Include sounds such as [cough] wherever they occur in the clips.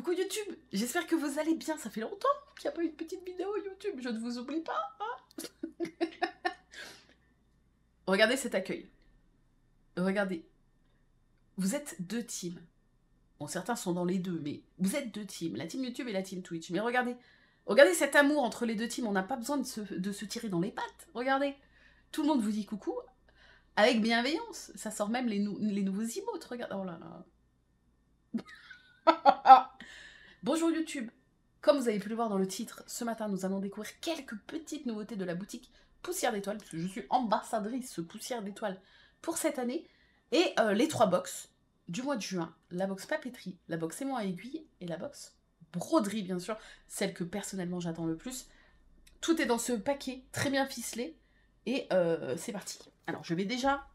Coucou YouTube, j'espère que vous allez bien. Ça fait longtemps qu'il n'y a pas eu de petite vidéo YouTube. Je ne vous oublie pas. hein. [laughs] Regardez cet accueil. Regardez. Vous êtes deux teams. Bon, certains sont dans les deux, mais vous êtes deux teams. La team YouTube et la team Twitch. Mais regardez. Regardez cet amour entre les deux teams. On n'a pas besoin de se, tirer dans les pattes. Regardez. Tout le monde vous dit coucou avec bienveillance. Ça sort même les, nou- les nouveaux emotes. Regarde. Oh là là. [laughs] Bonjour YouTube. Comme vous avez pu le voir dans le titre, ce matin nous allons découvrir quelques petites nouveautés de la boutique Poussière d'étoiles, parce que je suis ambassadrice Poussière d'étoiles pour cette année, et euh, les trois box du mois de juin, la box papeterie, la box aimant à aiguille et la box broderie bien sûr, celle que personnellement j'attends le plus. Tout est dans ce paquet très bien ficelé, et euh, c'est parti. Alors je vais déjà...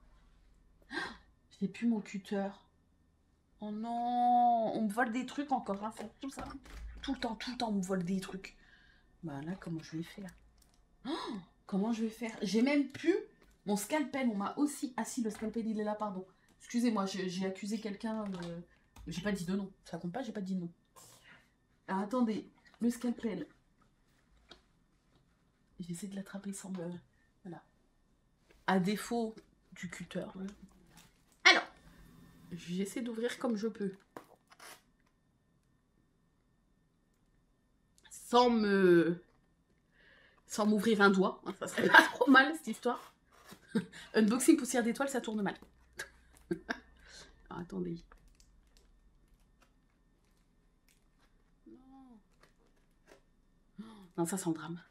J'ai plus mon cutter. Oh non, on me vole des trucs encore, hein, tout ça. Tout le temps, tout le temps, on me vole des trucs. Bah là, comment je vais faire? Oh, Comment je vais faire? J'ai même plus mon scalpel. On m'a aussi... Ah si, le scalpel, il est là, pardon. Excusez-moi, j'ai accusé quelqu'un de... J'ai pas dit de nom. Ça compte pas, j'ai pas dit nom. Alors attendez, le scalpel. J'essaie de l'attraper sans. Voilà. À défaut du cutter. J'essaie d'ouvrir comme je peux. Sans me... Sans m'ouvrir un doigt. hein, ça serait [laughs] pas trop mal, cette histoire. [laughs] Unboxing poussière d'étoiles, ça tourne mal. [laughs] Alors, attendez. Non. Ça sent le drame.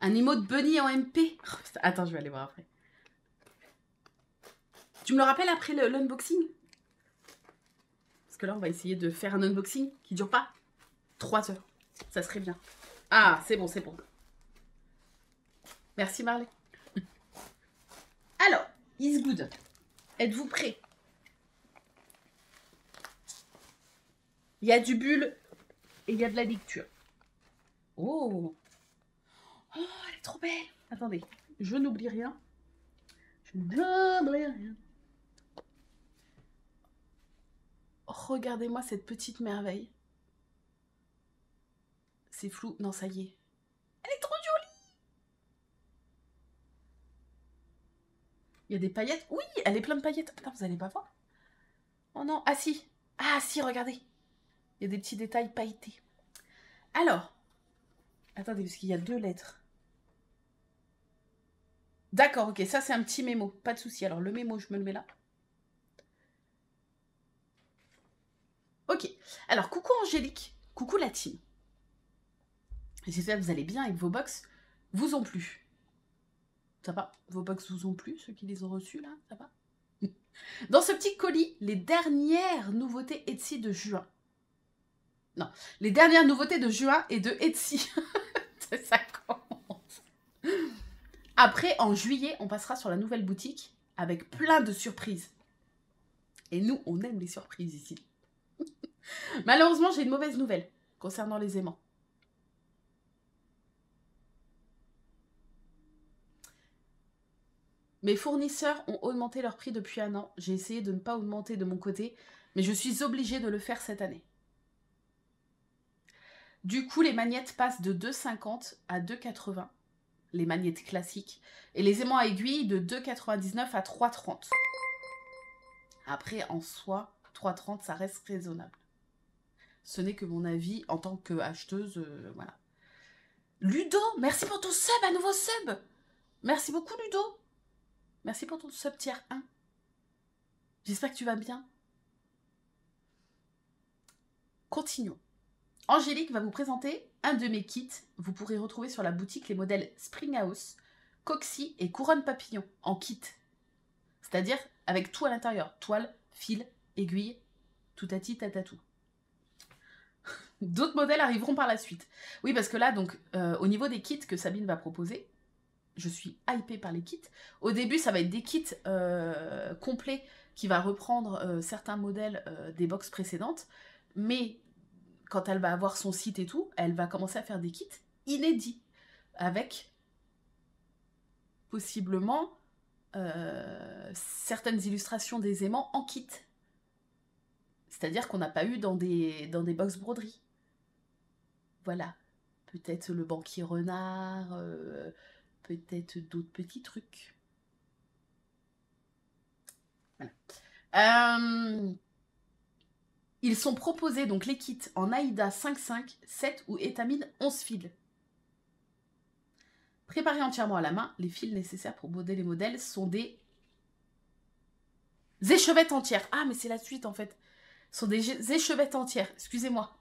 Un emote bunny en MP. Attends, je vais aller voir après. Tu me le rappelles après l'unboxing? Parce que là, on va essayer de faire un unboxing qui dure pas 3 heures. Ça serait bien. Ah, c'est bon, c'est bon. Merci Marley. Alors, is good. Êtes-vous prêts? Il y a du bulle et il y a de la lecture. Oh Oh, elle est trop belle Attendez, je n'oublie rien. Je n'oublie rien. Regardez-moi cette petite merveille. C'est flou. Non, ça y est. Elle est trop jolie Il y a des paillettes. Oui, elle est pleine de paillettes. Putain, vous allez pas voir? Oh non. Ah si. Ah si, regardez. Il y a des petits détails pailletés. Alors. Attendez, parce qu'il y a deux lettres. D'accord, ok. Ça, c'est un petit mémo. Pas de souci. Alors, le mémo, je me le mets là. Ok. Alors, coucou Angélique. Coucou la team. J'espère que vous allez bien et que vos box vous ont plu. Ça va? Vos box vous ont plu, ceux qui les ont reçus là? Ça va? [laughs] Dans ce petit colis, les dernières nouveautés Etsy de juin. Non, les dernières nouveautés de juin et de Etsy. [laughs] Ça commence. Après, en juillet, on passera sur la nouvelle boutique avec plein de surprises. Et nous, on aime les surprises ici. [laughs] Malheureusement, j'ai une mauvaise nouvelle concernant les aimants. Mes fournisseurs ont augmenté leur prix depuis un an. J'ai essayé de ne pas augmenter de mon côté, mais je suis obligée de le faire cette année. Du coup, les magnettes passent de 2,50 à 2,80, les magnettes classiques, et les aimants à aiguille de 2,99 à 3,30. Après, en soi, 3,30, ça reste raisonnable. Ce n'est que mon avis en tant qu'acheteuse, euh, voilà. Ludo, merci pour ton sub, un nouveau sub Merci beaucoup, Ludo Merci pour ton sub tiers 1. J'espère que tu vas bien. Continuons. Angélique va vous présenter un de mes kits. Vous pourrez retrouver sur la boutique les modèles Springhouse, Coxy et Couronne Papillon en kit. C'est-à-dire avec tout à l'intérieur. Toile, fil, aiguille, toutati tatatou. D'autres modèles arriveront par la suite. Oui, parce que là, donc, euh, au niveau des kits que Sabine va proposer, je suis hypée par les kits. Au début, ça va être des kits euh, complets qui va reprendre euh, certains modèles des box précédentes, mais quand elle va avoir son site et tout, elle va commencer à faire des kits inédits avec possiblement certaines illustrations des aimants en kit. C'est-à-dire qu'on n'a pas eu dans des, dans des box broderies. Voilà. Peut-être le banquier renard, euh, peut-être d'autres petits trucs. Voilà. Euh, ils sont proposés, donc les kits, en AIDA 5.5, 7 ou étamine 11 fils. Préparés entièrement à la main, les fils nécessaires pour broder les modèles sont des échevettes entières. Ah, mais c'est la suite en fait. Ce sont des échevettes entières, excusez-moi.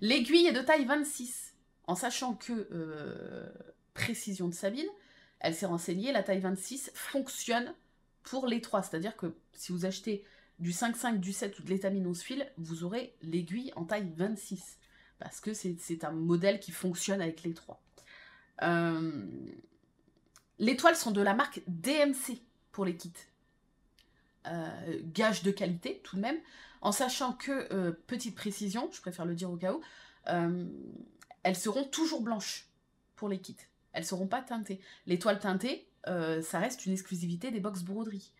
L'aiguille est de taille 26. En sachant que, euh, précision de Sabine, elle s'est renseignée, la taille 26 fonctionne pour les trois. C'est-à-dire que si vous achetez du 5,5, du 7 ou de l'étamine 11 fil, vous aurez l'aiguille en taille 26. Parce que c'est un modèle qui fonctionne avec les trois. Euh, les toiles sont de la marque DMC pour les kits. Euh, gage de qualité tout de même, en sachant que, euh, petite précision, je préfère le dire au cas où, elles seront toujours blanches pour les kits. Elles seront pas teintées. Les toiles teintées, ça reste une exclusivité des box broderies.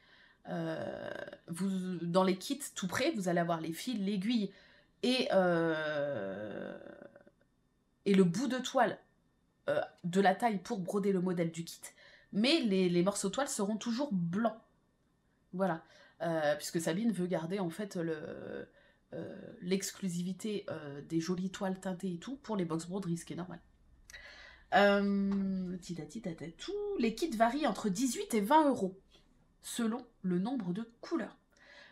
Euh, vous, dans les kits tout près, vous allez avoir les fils, l'aiguille et, euh, et le bout de toile euh, de la taille pour broder le modèle du kit. Mais les, morceaux de toile seront toujours blancs. Voilà. puisque Sabine veut garder en fait le, l'exclusivité des jolies toiles teintées et tout pour les box broderies, ce qui est normal. Euh, tout. Les kits varient entre 18 et 20 euros selon le nombre de couleurs.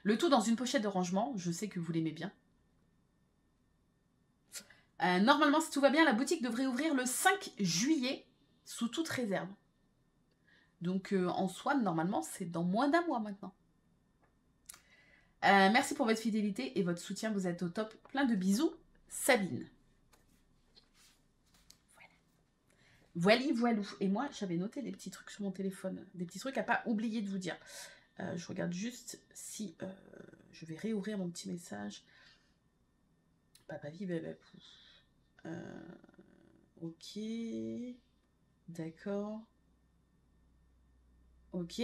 Le tout dans une pochette de rangement, je sais que vous l'aimez bien. Euh, normalement, si tout va bien, la boutique devrait ouvrir le 5 juillet sous toute réserve. Donc euh, en soi, normalement, c'est dans moins d'un mois maintenant. Euh, merci pour votre fidélité et votre soutien, vous êtes au top. Plein de bisous, Sabine. Voilà, voilou. Et moi, j'avais noté des petits trucs sur mon téléphone, des petits trucs à pas oublier de vous dire. Euh, je regarde juste si je vais réouvrir mon petit message. Papa vie, bébé. Euh, ok. D'accord.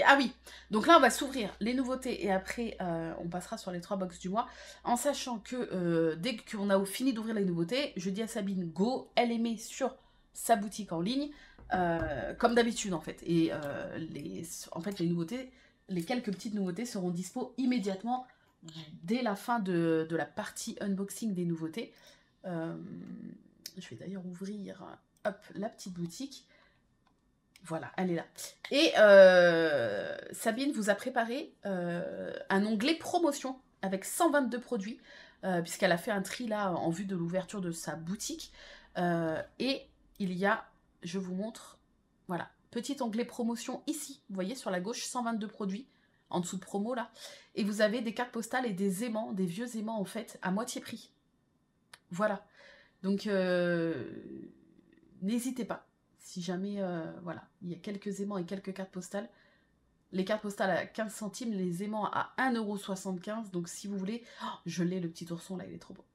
Ah oui. Donc là, on va s'ouvrir les nouveautés et après, on passera sur les trois box du mois. En sachant que dès qu'on a fini d'ouvrir les nouveautés, je dis à Sabine, go, elle émet sur sa boutique en ligne, euh, comme d'habitude en fait. Et euh, les, en fait, les nouveautés, les quelques petites nouveautés seront dispo immédiatement dès la fin de, la partie unboxing des nouveautés. Euh, je vais d'ailleurs ouvrir hop, la petite boutique. Voilà, elle est là. Et Sabine vous a préparé un onglet promotion avec 122 produits, puisqu'elle a fait un tri là en vue de l'ouverture de sa boutique. et il y a, je vous montre, voilà, petit onglet promotion ici, vous voyez sur la gauche, 122 produits, en dessous de promo là, et vous avez des cartes postales et des aimants, des vieux aimants en fait, à moitié prix. Voilà. Donc, euh, n'hésitez pas. Si jamais, euh, voilà, il y a quelques aimants et quelques cartes postales. Les cartes postales à 15 centimes, les aimants à 1,75€. Donc, si vous voulez, oh, je l'ai, le petit ourson là, il est trop beau.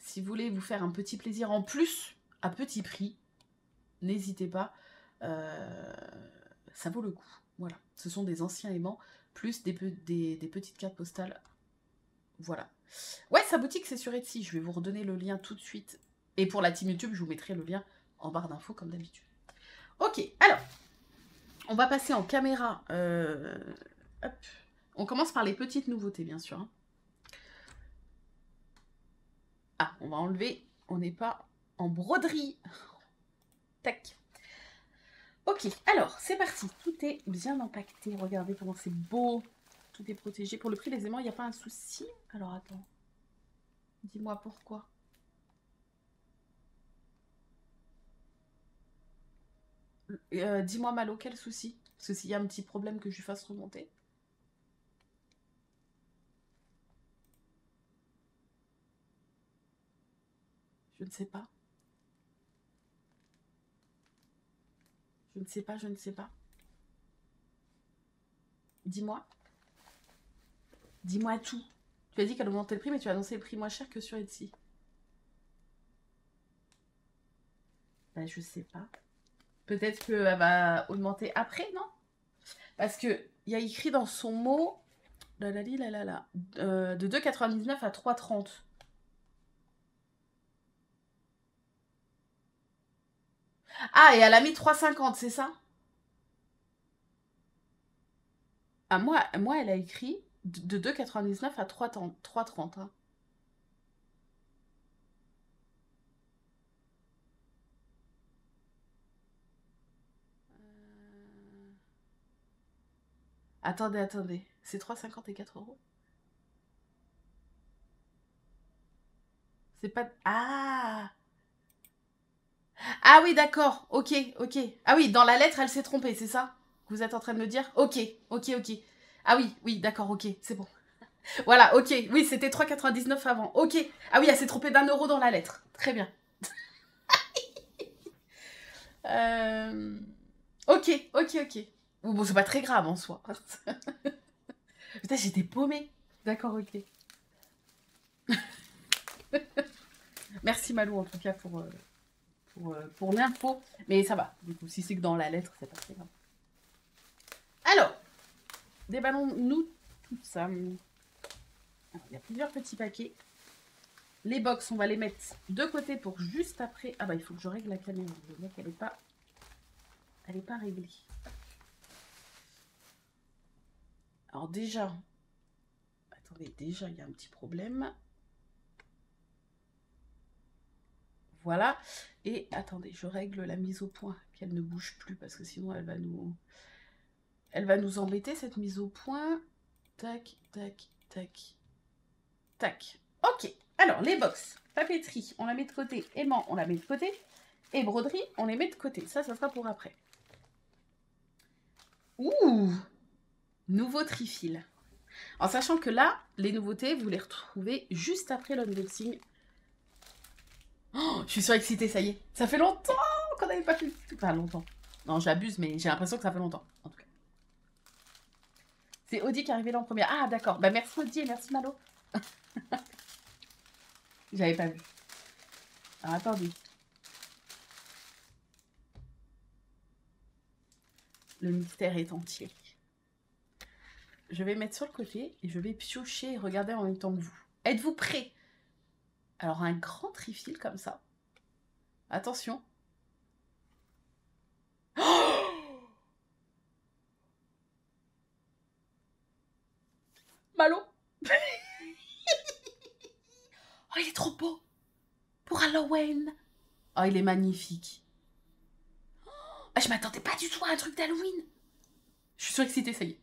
Si vous voulez vous faire un petit plaisir en plus, à petit prix, n'hésitez pas. Euh, ça vaut le coup. Voilà. Ce sont des anciens aimants, plus des, des, petites cartes postales. Voilà. Ouais, sa boutique, c'est sur Etsy. Je vais vous redonner le lien tout de suite. Et pour la team YouTube, je vous mettrai le lien en barre d'infos, comme d'habitude. Ok, alors, on va passer en caméra. Euh, on commence par les petites nouveautés, bien sûr. Hein. Ah, on va enlever. On n'est pas en broderie. Tac. Ok, alors, c'est parti. Tout est bien empaqueté. Regardez comment c'est beau. Tout est protégé. Pour le prix des aimants, il n'y a pas un souci Alors, attends. Dis-moi pourquoi. Euh, dis-moi Malo, quel souci? Parce que s'il y a un petit problème que je lui fasse remonter. Je ne sais pas. Je ne sais pas, je ne sais pas. Dis-moi. Dis-moi tout. Tu as dit qu'elle augmentait le prix, mais tu as annoncé le prix moins cher que sur Etsy. Ben, je sais pas. Peut-être qu'elle va augmenter après, non? Parce que il y a écrit dans son mot. Euh, de 2,99 à 3,30. Ah, et elle a mis 3,50, c'est ça? Ah, moi, moi, elle a écrit de 2,99 à 3,30. Hein. Attendez, attendez. C'est 3,50 et 4 euros? C'est pas... Ah Ah oui, d'accord. Ok, ok. Ah oui, dans la lettre, elle s'est trompée, c'est ça? Vous êtes en train de me dire? Ok, ok, ok. Ah oui, oui, d'accord, ok, c'est bon. [laughs] voilà, ok. Oui, c'était 3,99 avant. Ok. Ah oui, elle s'est trompée d'un euro dans la lettre. Très bien. [laughs] Euh, ok, ok, ok. Bon, c'est pas très grave en soi. [laughs] Putain, j'étais paumée. D'accord, ok. [laughs] Merci Malou en tout cas pour, euh, pour, euh, pour l'info. Mais ça va. Du coup, si c'est que dans la lettre, c'est pas très grave. Alors, déballons-nous tout ça. il y a plusieurs petits paquets. Les box, on va les mettre de côté pour juste après. Ah bah il faut que je règle la caméra. Le mec, elle est pas, elle pas réglée. Alors déjà, attendez, déjà il y a un petit problème. Voilà. Et attendez, je règle la mise au point, qu'elle ne bouge plus, parce que sinon elle va nous... Elle va nous embêter, cette mise au point. Tac, tac, tac, tac. Ok, alors les box. Papeterie, on la met de côté. Aimant, on la met de côté. Et broderie, on les met de côté. Ça, ça sera pour après. Ouh Nouveau trifil. En sachant que là, les nouveautés, vous les retrouvez juste après l'unboxing. Oh, je suis surexcitée, ça y est. Ça fait longtemps qu'on n'avait pas fait... Enfin, longtemps. Non, j'abuse, mais j'ai l'impression que ça fait longtemps, en tout cas. C'est Audi qui est arrivé là en première. Ah, d'accord. Bah, merci Audi et merci Malo. [laughs] J'avais pas vu. Alors, attendez. Le mystère est entier je vais mettre sur le côté et je vais piocher et regarder en même temps que vous. Êtes-vous prêts? Alors un grand trifil comme ça. Attention. [gasps] Malo [laughs] Oh, il est trop beau Pour Halloween Oh, il est magnifique. Oh, [gasps] je m'attendais pas du tout à un truc d'Halloween. Je suis excitée, ça y est.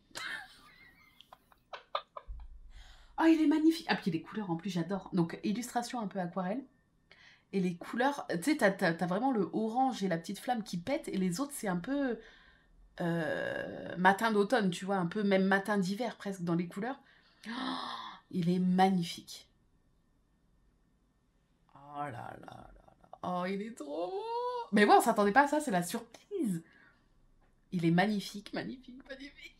Oh, il est magnifique. Ah, puis les couleurs en plus, j'adore. Donc, illustration un peu aquarelle. Et les couleurs, tu sais, t'as, as, vraiment le orange et la petite flamme qui pète. Et les autres, c'est un peu euh, matin d'automne, tu vois. Un peu même matin d'hiver presque dans les couleurs. Oh, il est magnifique. Oh là là là là. Oh, il est trop. Mais ouais, on s'attendait pas à ça, c'est la surprise. Il est magnifique, magnifique, magnifique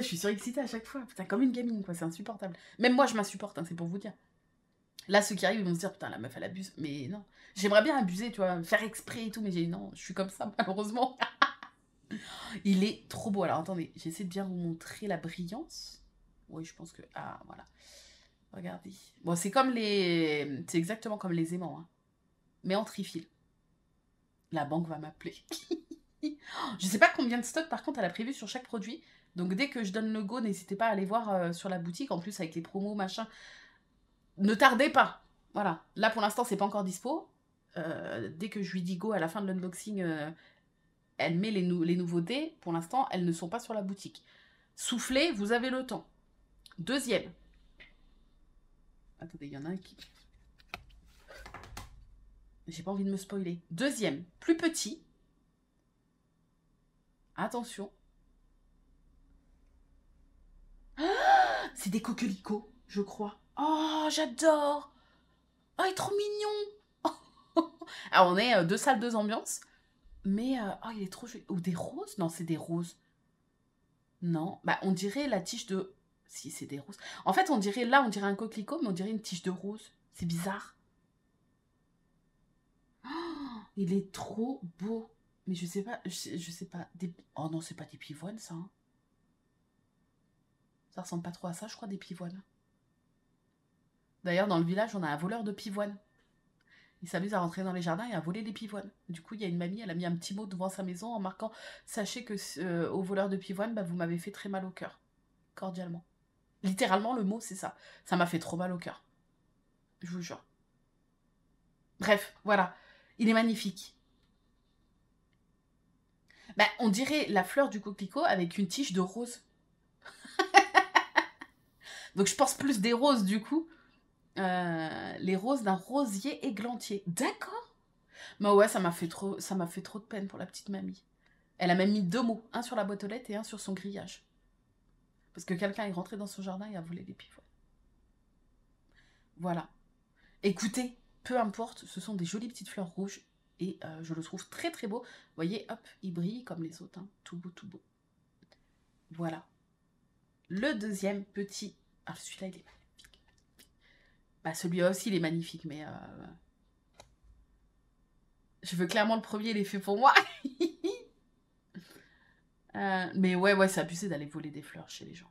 je suis surexcitée à chaque fois. Putain, comme une gamine, quoi. C'est insupportable. Même moi, je m'insupporte, hein, c'est pour vous dire. Là, ceux qui arrivent, ils vont se dire, putain, la meuf, elle abuse. Mais non. J'aimerais bien abuser, tu vois, faire exprès et tout, mais j'ai non, je suis comme ça, [laughs] malheureusement. [laughs] Il est trop beau. Alors, attendez, j'essaie de bien vous montrer la brillance. Oui, je pense que... Ah, voilà. Regardez. Bon, c'est comme les... C'est exactement comme les aimants, hein. Mais en trifil. La banque va m'appeler. [laughs] je sais pas combien de stock, par contre, elle a prévu sur chaque produit. Donc dès que je donne le go, n'hésitez pas à aller voir euh, sur la boutique. En plus, avec les promos, machin. Ne tardez pas. Voilà. Là, pour l'instant, c'est pas encore dispo. Euh, dès que je lui dis go à la fin de l'unboxing, euh, elle met les, les nouveautés. Pour l'instant, elles ne sont pas sur la boutique. Soufflez, vous avez le temps. Deuxième. Attendez, il y en a un qui... J'ai pas envie de me spoiler. Deuxième, plus petit. Attention, [gasps] C'est des coquelicots, je crois. Oh, j'adore Oh, il est trop mignon [laughs] Alors, on est euh, deux salles, deux ambiances. Mais, euh, oh, il est trop joli. Ou des roses? Non, c'est des roses. Non, bah, on dirait la tige de... Si, c'est des roses. En fait, on dirait, là, on dirait un coquelicot, mais on dirait une tige de rose. C'est bizarre. [gasps] Il est trop beau. Mais je sais pas, je sais, pas. Oh non, c'est pas des pivoines, ça. Hein. Ça ressemble pas trop à ça, je crois, des pivoines. D'ailleurs, dans le village, on a un voleur de pivoines. Il s'amuse à rentrer dans les jardins et à voler des pivoines. Du coup, il y a une mamie, elle a mis un petit mot devant sa maison en marquant Sachez que euh, au voleur de pivoines, bah, vous m'avez fait très mal au cœur. Cordialement. Littéralement, le mot, c'est ça. Ça m'a fait trop mal au cœur. Je vous jure. Bref, voilà. Il est magnifique. Bah, on dirait la fleur du coquelicot avec une tige de rose. Donc je pense plus des roses du coup. Euh, les roses d'un rosier églantier. D'accord. Mais ouais, ça m'a fait trop, fait trop de peine pour la petite mamie. Elle a même mis deux mots, un sur la boîte aux lettres et un sur son grillage. Parce que quelqu'un est rentré dans son jardin et a volé des pivoines. Voilà. Écoutez, peu importe, ce sont des jolies petites fleurs rouges et euh, je le trouve très très beau. Vous voyez, hop, il brille comme les autres, hein. tout beau, tout beau. Voilà. Le deuxième petit... Ah, celui-là, il est magnifique. Bah, celui-là aussi, il est magnifique, mais... Euh, je veux clairement le premier, il est fait pour moi. [laughs] Euh, mais ouais, ouais, c'est abusé d'aller voler des fleurs chez les gens.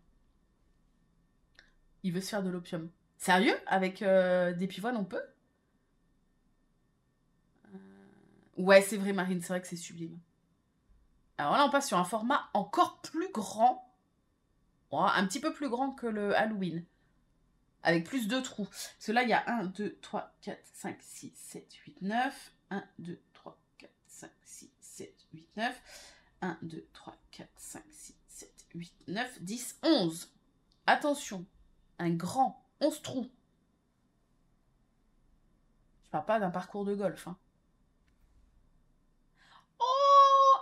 Il veut se faire de l'opium. Sérieux? Avec des pivoines, on peut? Ouais, c'est vrai, Marine, c'est vrai que c'est sublime. Alors là, on passe sur un format encore plus grand. Un petit peu plus grand que le Halloween. Avec plus de trous. Parce que là, il y a 1, 2, 3, 4, 5, 6, 7, 8, 9. 1, 2, 3, 4, 5, 6, 7, 8, 9. 1, 2, 3, 4, 5, 6, 7, 8, 9, 10, 11. Attention, un grand 11 trous. Je parle pas d'un parcours de golf. Hein.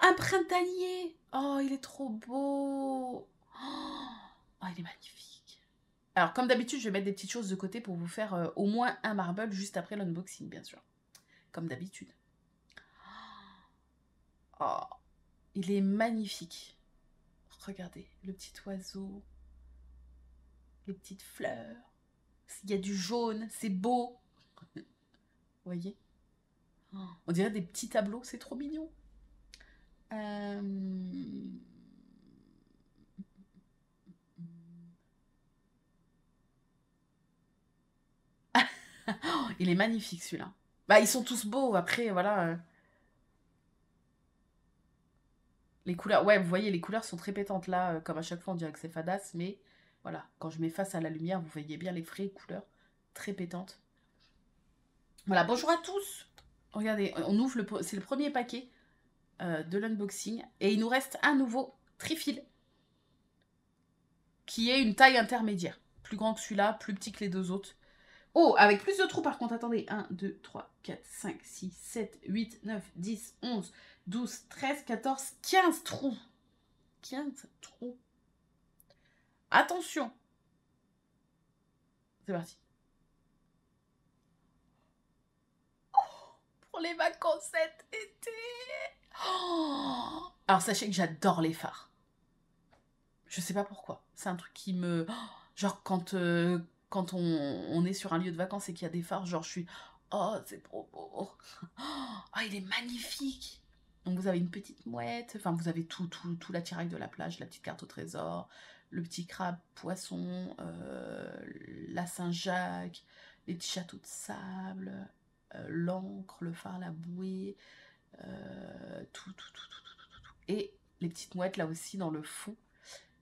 un printanier Oh, il est trop beau Oh, il est magnifique Alors, comme d'habitude, je vais mettre des petites choses de côté pour vous faire euh, au moins un marble juste après l'unboxing, bien sûr. Comme d'habitude. Oh, il est magnifique. Regardez, le petit oiseau. Les petites fleurs. Il y a du jaune, c'est beau. Vous voyez? On dirait des petits tableaux, c'est trop mignon. Euh, [laughs] il est magnifique celui-là. Bah, ils sont tous beaux. Après, voilà. Euh. Les couleurs, ouais, vous voyez, les couleurs sont très pétantes là. Euh, comme à chaque fois, on dirait que c'est fadasse. Mais voilà, quand je mets face à la lumière, vous voyez bien les vraies couleurs très pétantes. Voilà, bonjour à tous. Regardez, on ouvre le, c'est le premier paquet. Euh, de l'unboxing. Et il nous reste un nouveau trifil qui est une taille intermédiaire. Plus grand que celui-là, plus petit que les deux autres. Oh, avec plus de trous par contre, attendez. 1, 2, 3, 4, 5, 6, 7, 8, 9, 10, 11, 12, 13, 14, 15 trous. 15 trous. Attention. C'est parti. Oh, pour les vacances cet été. Oh Alors sachez que j'adore les phares. Je sais pas pourquoi. C'est un truc qui me... Genre quand, euh, quand on, est sur un lieu de vacances et qu'il y a des phares, genre je suis... Oh, c'est trop beau. [gasps] Oh, il est magnifique. Donc vous avez une petite mouette, enfin vous avez tout, tout, tout l'attirail de la plage, la petite carte au trésor, le petit crabe poisson, euh, la Saint-Jacques, les petits châteaux de sable, euh, l'encre, le phare, la bouée, euh, tout, tout, tout, tout, tout, tout, Et les petites mouettes là aussi dans le fond.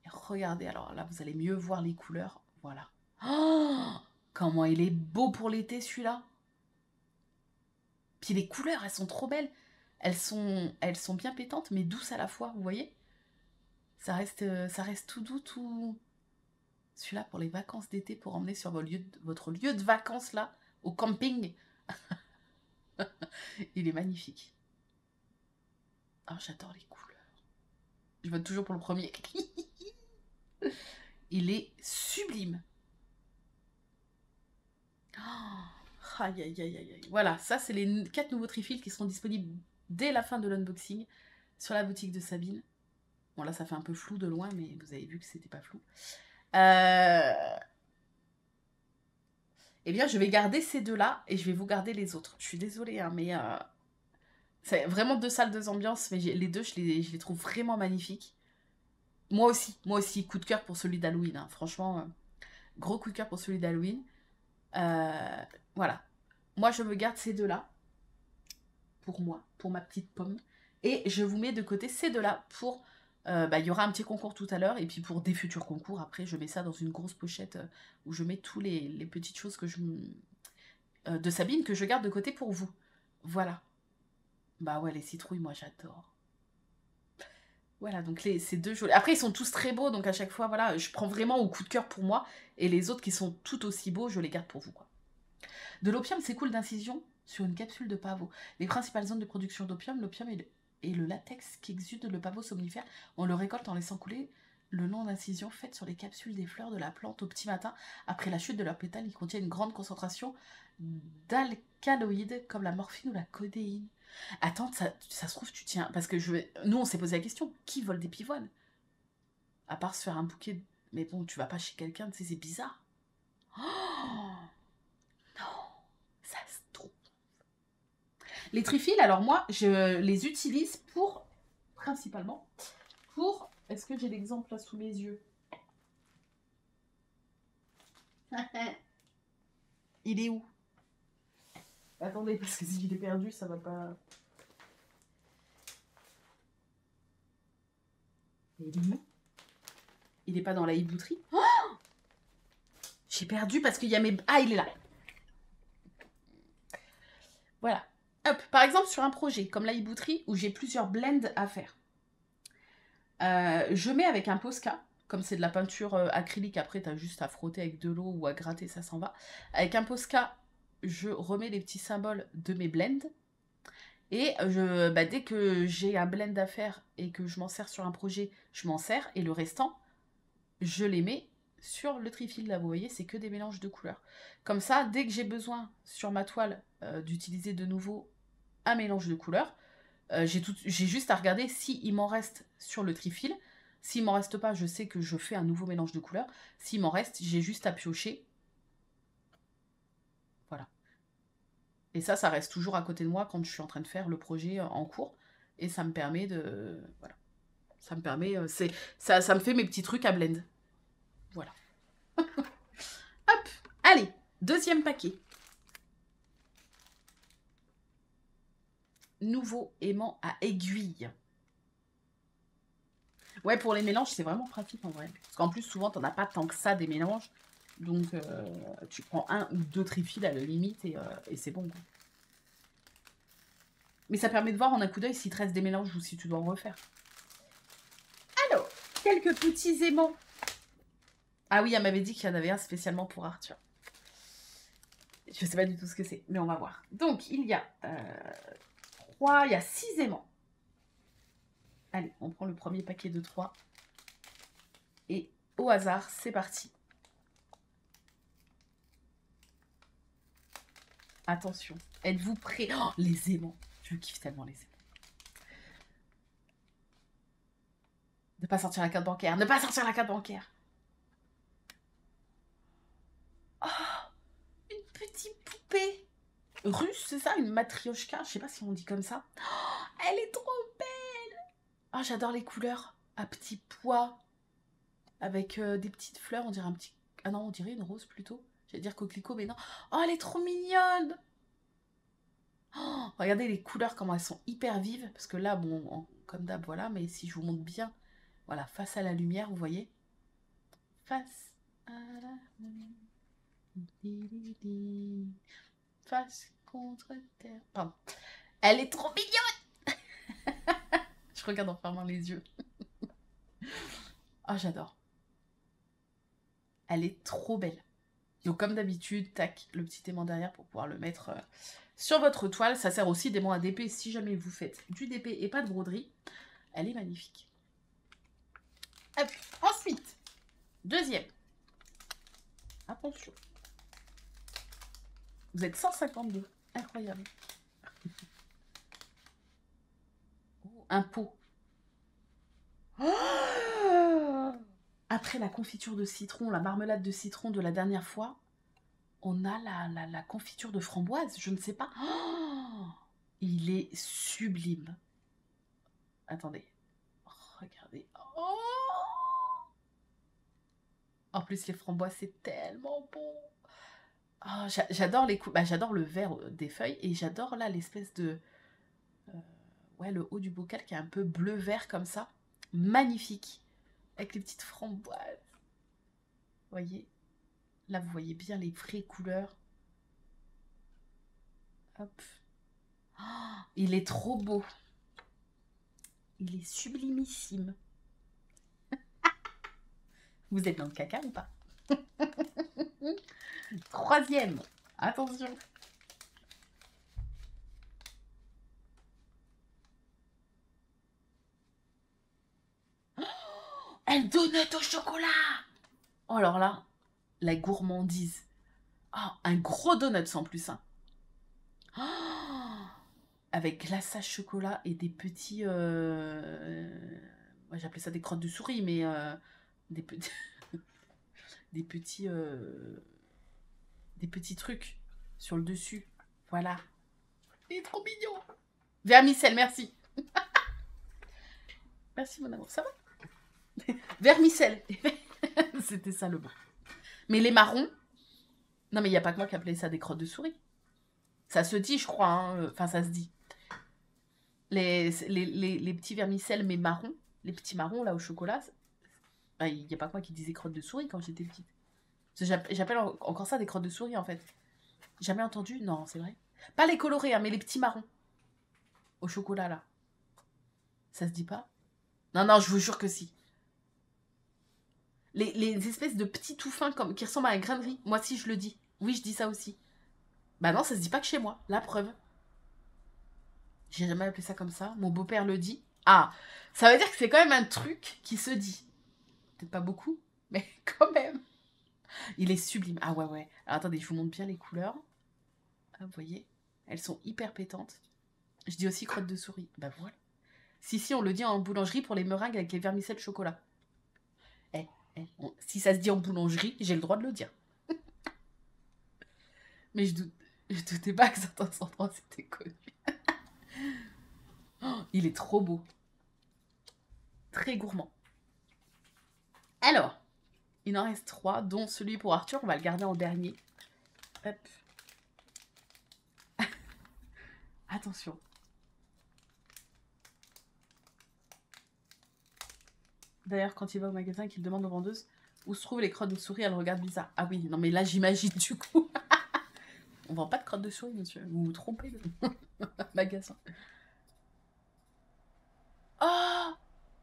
Regardez, alors là, vous allez mieux voir les couleurs. Voilà. Oh comment il est beau pour l'été celui-là. Puis les couleurs, elles sont trop belles. Elles sont, elles sont bien pétantes, mais douces à la fois, vous voyez ça reste, euh, ça reste tout doux, tout... Celui-là pour les vacances d'été, pour emmener sur votre lieu, de, votre lieu de vacances, là, au camping. [laughs] il est magnifique. Oh, j'adore les couleurs. Je vote toujours pour le premier. [laughs] Il est sublime. Oh, aïe, aïe, aïe, aïe. Voilà, ça, c'est les quatre nouveaux trifils qui seront disponibles dès la fin de l'unboxing sur la boutique de Sabine. Bon, là, ça fait un peu flou de loin, mais vous avez vu que c'était pas flou. Euh... Eh bien, je vais garder ces deux-là et je vais vous garder les autres. Je suis désolée, hein, mais euh, c'est vraiment deux salles, deux ambiances, mais les deux, je les, trouve vraiment magnifiques. Moi aussi, moi aussi, coup de cœur pour celui d'Halloween. hein. Franchement, euh, gros coup de cœur pour celui d'Halloween. Euh, voilà. Moi, je me garde ces deux-là. Pour moi, pour ma petite pomme. Et je vous mets de côté ces deux-là pour... euh, bah, Il y aura un petit concours tout à l'heure. Et puis pour des futurs concours, après, je mets ça dans une grosse pochette euh, où je mets tous les, petites choses que je... de Sabine que je garde de côté pour vous. Voilà. Bah ouais, les citrouilles, moi, j'adore. Voilà, donc les, ces deux jolis. Après, ils sont tous très beaux, donc à chaque fois, voilà, je prends vraiment au coup de cœur pour moi. Et les autres qui sont tout aussi beaux, je les garde pour vous. De l'opium s'écoule d'incision sur une capsule de pavot. Les principales zones de production d'opium, l'opium et et le latex qui exude le pavot somnifère, on le récolte en laissant couler le long d'incisions faites sur les capsules des fleurs de la plante au petit matin après la chute de leurs pétales. Ils contiennent une grande concentration d'alcaloïdes comme la morphine ou la codéine. Attends, ça, se trouve, tu tiens. Parce que nous, on s'est posé la question qui vole des pivoines? À part se faire un bouquet. Mais bon, tu vas pas chez quelqu'un, tu sais, c'est bizarre. Oh non, ça se trouve. Les trifils, alors moi, je les utilise pour. Principalement. Pour. Est-ce que j'ai l'exemple là sous mes yeux [laughs] Il est où? Attendez, parce que s'il est perdu, ça va pas. Il est où? Il est pas dans la hibouterie [gasps] Oh J'ai perdu parce qu'il y a mes. Ah, il est là Voilà. Hop, par exemple, sur un projet comme la hibouterie où j'ai plusieurs blends à faire, euh, je mets avec un Posca, comme c'est de la peinture euh, acrylique, après tu as juste à frotter avec de l'eau ou à gratter, ça s'en va. Avec un Posca, je remets les petits symboles de mes blends. Et je, bah, dès que j'ai un blend à faire et que je m'en sers sur un projet, je m'en sers. Et le restant, je les mets sur le trifil. Là, vous voyez, c'est que des mélanges de couleurs. Comme ça, dès que j'ai besoin sur ma toile euh, d'utiliser de nouveau un mélange de couleurs, euh, j'ai juste à regarder s'il il m'en reste sur le trifil. S'il m'en reste pas, je sais que je fais un nouveau mélange de couleurs. S'il m'en reste, j'ai juste à piocher Et ça, ça reste toujours à côté de moi quand je suis en train de faire le projet euh, en cours. Et ça me permet de. Voilà. Ça me permet. euh, ça, ça me fait mes petits trucs à blend. Voilà. [laughs] Hop Allez, deuxième paquet. Nouveau aimant à aiguille. Ouais, pour les mélanges, c'est vraiment pratique en vrai. Parce qu'en plus, souvent, t'en as pas tant que ça des mélanges. Donc, euh, tu prends un ou deux trifils à la limite et, euh, et c'est bon. quoi. Mais ça permet de voir en un coup d'œil s'il te reste des mélanges ou si tu dois en refaire. Alors, quelques petits aimants. Ah oui, elle m'avait dit qu'il y en avait un spécialement pour Arthur. Je sais pas du tout ce que c'est, mais on va voir. Donc, il y a euh, il y a six aimants. Allez, on prend le premier paquet de trois. Et au hasard, c'est parti. Attention, êtes-vous prêts? Oh, Les aimants. Je kiffe tellement les aimants. Ne pas sortir la carte bancaire. Ne pas sortir la carte bancaire. Oh Une petite poupée russe, c'est ça Une matrioshka Je sais pas si on dit comme ça. Oh, elle est trop belle Oh, j'adore les couleurs. À petits pois. Avec euh, des petites fleurs. On dirait un petit... Ah non, on dirait une rose plutôt. J'allais dire coquelicot, mais non. Oh, elle est trop mignonne Oh, Regardez les couleurs, comment elles sont hyper vives. Parce que là, bon, comme d'hab, voilà. Mais si je vous montre bien, voilà, face à la lumière, vous voyez Face à la lumière. Face contre terre. Pardon. Elle est trop mignonne [laughs] Je regarde en fermant les yeux. Ah, [laughs] j'adore. Elle est trop belle. Donc comme d'habitude, tac, le petit aimant derrière pour pouvoir le mettre euh, sur votre toile. Ça sert aussi d'aimant à DP si jamais vous faites du DP et pas de broderie. Elle est magnifique. Ensuite, deuxième. Attention. Vous êtes 152. Incroyable. [laughs] Oh, un pot. Oh [gasps] Après la confiture de citron, la marmelade de citron de la dernière fois, on a la, la, la confiture de framboise, je ne sais pas. Oh [gasps] il est sublime. Attendez. Regardez. Oh En plus, les framboises, c'est tellement bon. Ah, j'adore les bah, j'adore le vert euh, des feuilles et j'adore là l'espèce de euh, ouais le haut du bocal qui est un peu bleu vert comme ça, magnifique avec les petites framboises. Voyez? Là, vous voyez bien les vraies couleurs. Hop. Oh, il est trop beau. Il est sublimissime. [laughs] Vous êtes dans le caca ou pas? [laughs] Troisième. Attention. Oh, elle donut au chocolat. Oh, alors là, la gourmandise. Oh, un gros donut en plus. Hein. avec glaçage chocolat et des petits. Euh... J'appelais ça des crottes de souris, mais euh, des petits. Des petits. Euh, des petits trucs sur le dessus. Voilà. Il est trop mignon. Vermicelle, merci. [laughs] merci mon amour, ça va? [laughs] Vermicelle. [laughs] C'était ça le mot. Mais les marrons. Non, mais il n'y a pas que moi qui appelais ça des crottes de souris. Ça se dit, je crois. Hein. Enfin, ça se dit. Les, les, petits vermicelles, mais marrons. Les petits marrons, là, au chocolat. Il n'y a pas que moi qui disais crottes de souris quand j'étais petite. J'appelle encore ça des crottes de souris, en fait. Jamais entendu? Non, c'est vrai. Pas les colorés, hein, mais les petits marrons. Au chocolat, là. Ça se dit pas? Non, non, je vous jure que si. Les, espèces de petits tout fins comme, qui ressemblent à un grain. Moi, si, je le dis. Oui, je dis ça aussi. Bah non, ça se dit pas que chez moi. La preuve. J'ai jamais appelé ça comme ça. Mon beau-père le dit. Ah, ça veut dire que c'est quand même un truc qui se dit. Peut-être pas beaucoup, [laughs] mais quand même. Il est sublime. Ah ouais, ouais. Alors attendez, je vous montre bien les couleurs. Ah, vous voyez Elles sont hyper pétantes. Je dis aussi crotte de souris. Bah voilà. Si, si, on le dit en boulangerie pour les meringues avec les vermicelles chocolat. Eh, si ça se dit en boulangerie, j'ai le droit de le dire. [laughs] Mais je, doute, je doutais pas que certains endroits c'était connu. [laughs] Oh, il est trop beau. Très gourmand. Alors, il en reste trois, dont celui pour Arthur. On va le garder en dernier. Hop. [laughs] Attention. D'ailleurs, quand il va au magasin qu'il demande aux vendeuses où se trouvent les crottes de souris, elle regarde bizarre. Ah oui, non mais là j'imagine du coup. [laughs] On vend pas de crottes de souris, monsieur. Vous vous trompez [laughs] magasin. Oh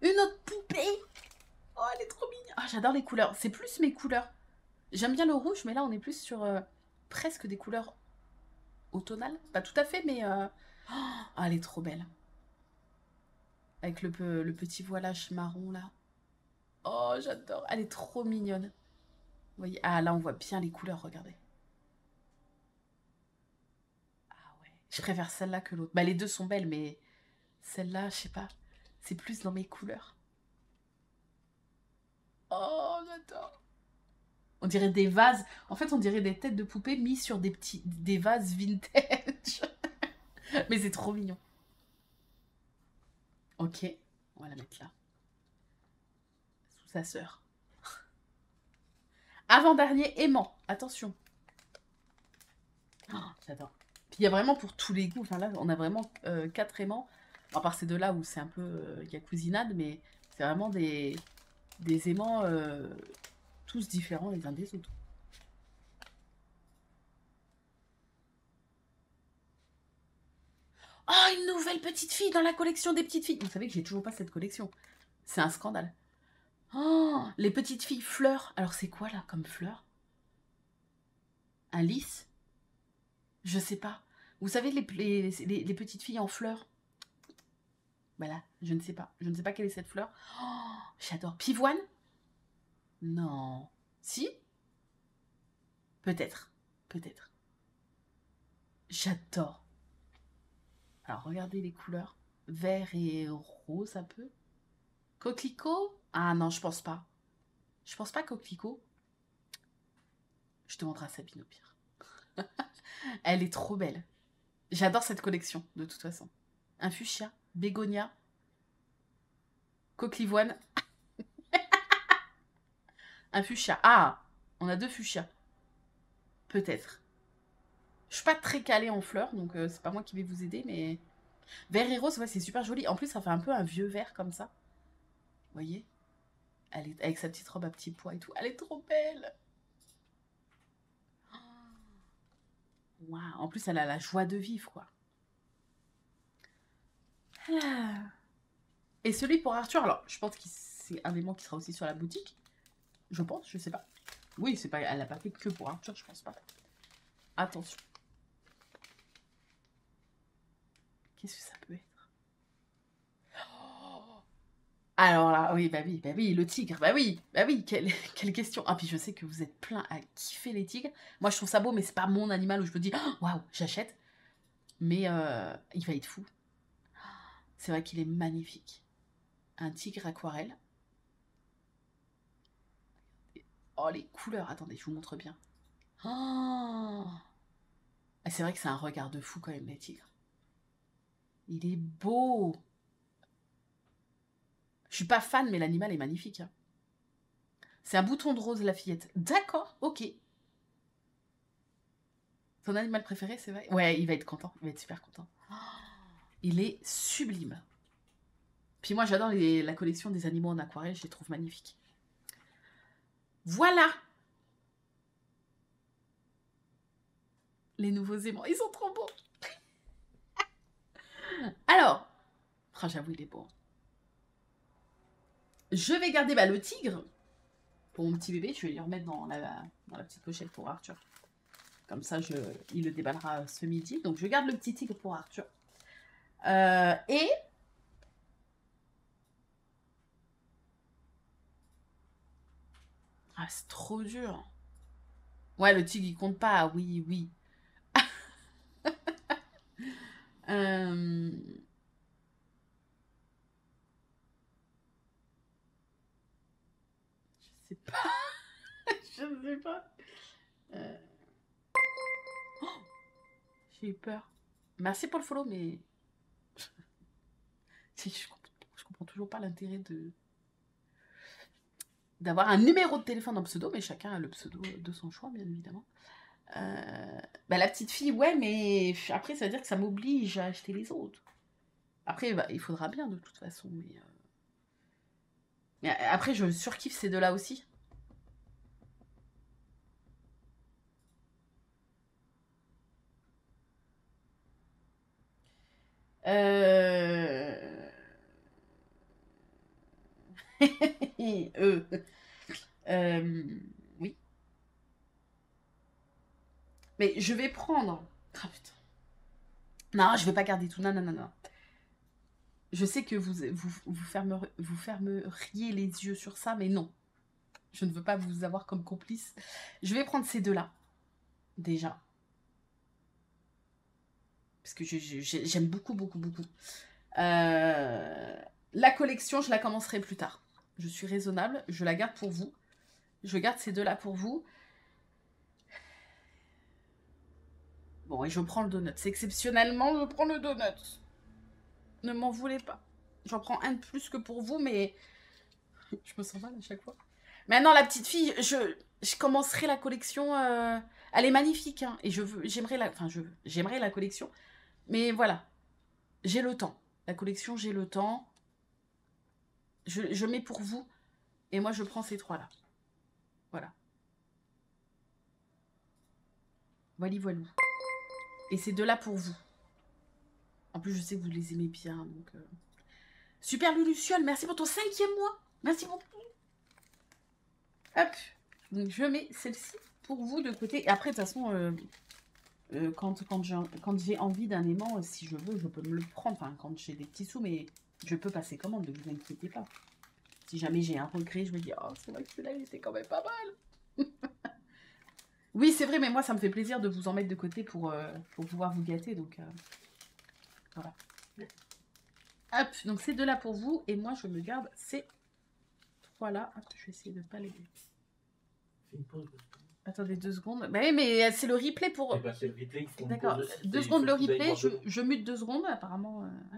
Une autre poupée Oh, elle Ah, j'adore les couleurs. C'est plus mes couleurs. J'aime bien le rouge, mais là on est plus sur euh, presque des couleurs automnales. Pas tout à fait, mais... Euh... Oh, elle est trop belle. Avec le, le petit voilage marron là. Oh, j'adore. Elle est trop mignonne. Vous voyez Ah, là, on voit bien les couleurs, regardez. Ah ouais. Je préfère celle-là que l'autre. Bah, les deux sont belles, mais celle-là, je sais pas. C'est plus dans mes couleurs. Oh, j'adore. On dirait des vases. En fait, on dirait des têtes de poupées mises sur des petits des vases vintage. [laughs] mais c'est trop mignon. Ok, on va la mettre là sa sœur. Avant-dernier aimant, attention. Oh, j'adore. Puis il y a vraiment pour tous les goûts. Enfin là, on a vraiment euh, quatre aimants. À part ces deux-là où c'est un peu. Euh, il y a cousinade, mais c'est vraiment des, des aimants euh, tous différents les uns des autres. Oh, une nouvelle petite fille dans la collection des petites filles. Vous savez que j'ai toujours pas cette collection. C'est un scandale. Oh, les petites filles fleurs. Alors c'est quoi là comme fleur? Un lys? Je sais pas. Vous savez les, les, petites filles en fleurs? Voilà, je ne sais pas. Je ne sais pas quelle est cette fleur. Oh, j'adore. Pivoine? Non. Si? Peut-être. Peut-être. J'adore. Alors regardez les couleurs. Vert et rose un peu. Coquelicot? Ah non, je pense pas. Je pense pas coquelicot. Je te montrerai Sabine au pire. Elle est trop belle. J'adore cette collection, de toute façon. Un fuchsia, bégonia, coquelivoine. Un fuchsia. Ah On a deux fuchsias. Peut-être. Je suis pas très calée en fleurs, donc euh, c'est pas moi qui vais vous aider, mais... Vert et rose, ouais, c'est super joli. En plus, ça fait un peu un vieux vert comme ça. Vous voyez? Elle est avec sa petite robe à petits pois et tout. Elle est trop belle En plus, elle a la joie de vivre, quoi. Ah. Et celui pour Arthur, alors, je pense que c'est un élément qui sera aussi sur la boutique. Je pense, je sais pas. Oui, c'est pas, elle n'a pas fait que pour Arthur, je pense pas. Attention. Qu'est-ce que ça peut être? Oh Alors là, oui, bah oui, bah oui, le tigre, bah oui, bah oui, quelle, [laughs] quelle question. Ah, puis je sais que vous êtes plein à kiffer les tigres. Moi, je trouve ça beau, mais c'est pas mon animal où je me dis, oh, waouh, j'achète. Mais euh, il va être fou. C'est vrai qu'il est magnifique. Un tigre aquarelle. Oh, les couleurs. Attendez, je vous montre bien. Oh c'est vrai que c'est un regard de fou quand même, les tigres. Il est beau. Je suis pas fan, mais l'animal est magnifique. Hein. C'est un bouton de rose, la fillette. D'accord, ok. Ton animal préféré, c'est vrai? Ouais, il va être content. Il va être super content. il est sublime. Puis moi, j'adore la collection des animaux en aquarelle. Je les trouve magnifiques. Voilà Les nouveaux aimants, ils sont trop beaux [laughs] alors, ah, j'avoue, il est beau. Je vais garder bah, le tigre pour mon petit bébé. Je vais lui remettre dans la, petite pochette pour Arthur. Comme ça, il le déballera ce midi. Donc, je garde le petit tigre pour Arthur. Euh, et... Ah, c'est trop dur. Ouais, le tigre, il compte pas. Oui, oui. [laughs] Euh, je sais pas. [laughs] je sais pas. Euh, oh J'ai eu peur. Merci pour le follow, mais. [laughs] je, comprends, je comprends toujours pas l'intérêt de d'avoir un numéro de téléphone en pseudo, mais chacun a le pseudo de son choix, bien évidemment. Euh, bah, la petite fille, ouais, mais après, ça veut dire que ça m'oblige à acheter les autres. Après, bah, il faudra bien de toute façon, mais. Euh, après, je surkiffe ces deux-là aussi. Euh... [laughs] euh... Mais je vais prendre. [laughs] Ah. Non, je vais pas garder tout. Non, non, non, non. Je sais que vous, vous, vous, fermeriez, vous fermeriez les yeux sur ça, mais non. Je ne veux pas vous avoir comme complice. Je vais prendre ces deux-là. Déjà. Parce que j'aime beaucoup, beaucoup, beaucoup. Euh, la collection, je la commencerai plus tard. Je suis raisonnable. Je la garde pour vous. Je garde ces deux-là pour vous. Bon, et je prends le donut. C'est exceptionnellement, je prends le donut. Ne m'en voulez pas. J'en prends un de plus que pour vous, mais [laughs] je me sens mal à chaque fois. Maintenant, la petite fille, je, je commencerai la collection. Euh, elle est magnifique, hein, et je veux, j'aimerais la, enfin, je, j'aimerais la collection, mais voilà, j'ai le temps. La collection, j'ai le temps. Je, mets pour vous, et moi, je prends ces trois là. Voilà. Voilà, voilà. Et ces deux-là pour vous. En plus, je sais que vous les aimez bien. Donc, euh. Super Luluciole, merci pour ton cinquième mois. Merci beaucoup. Hop. Donc, je mets celle-ci pour vous de côté. Et après, de toute façon, euh, euh, quand, quand j'ai envie d'un aimant, si je veux, je peux me le prendre. Enfin, quand j'ai des petits sous, mais je peux passer commande, ne vous inquiétez pas. Si jamais j'ai un regret, je me dis, oh, c'est vrai que celui-là, il était quand même pas mal. [laughs] Oui, c'est vrai, mais moi, ça me fait plaisir de vous en mettre de côté pour, euh, pour pouvoir vous gâter. Donc, euh, voilà. Hop, donc ces deux-là pour vous. Et moi, je me garde ces trois-là. je vais essayer de ne pas les... Attendez deux secondes. Bah oui, mais c'est le replay pour... Eh ben, D'accord. Deux secondes le replay. Je, je, mute deux secondes, apparemment. Euh,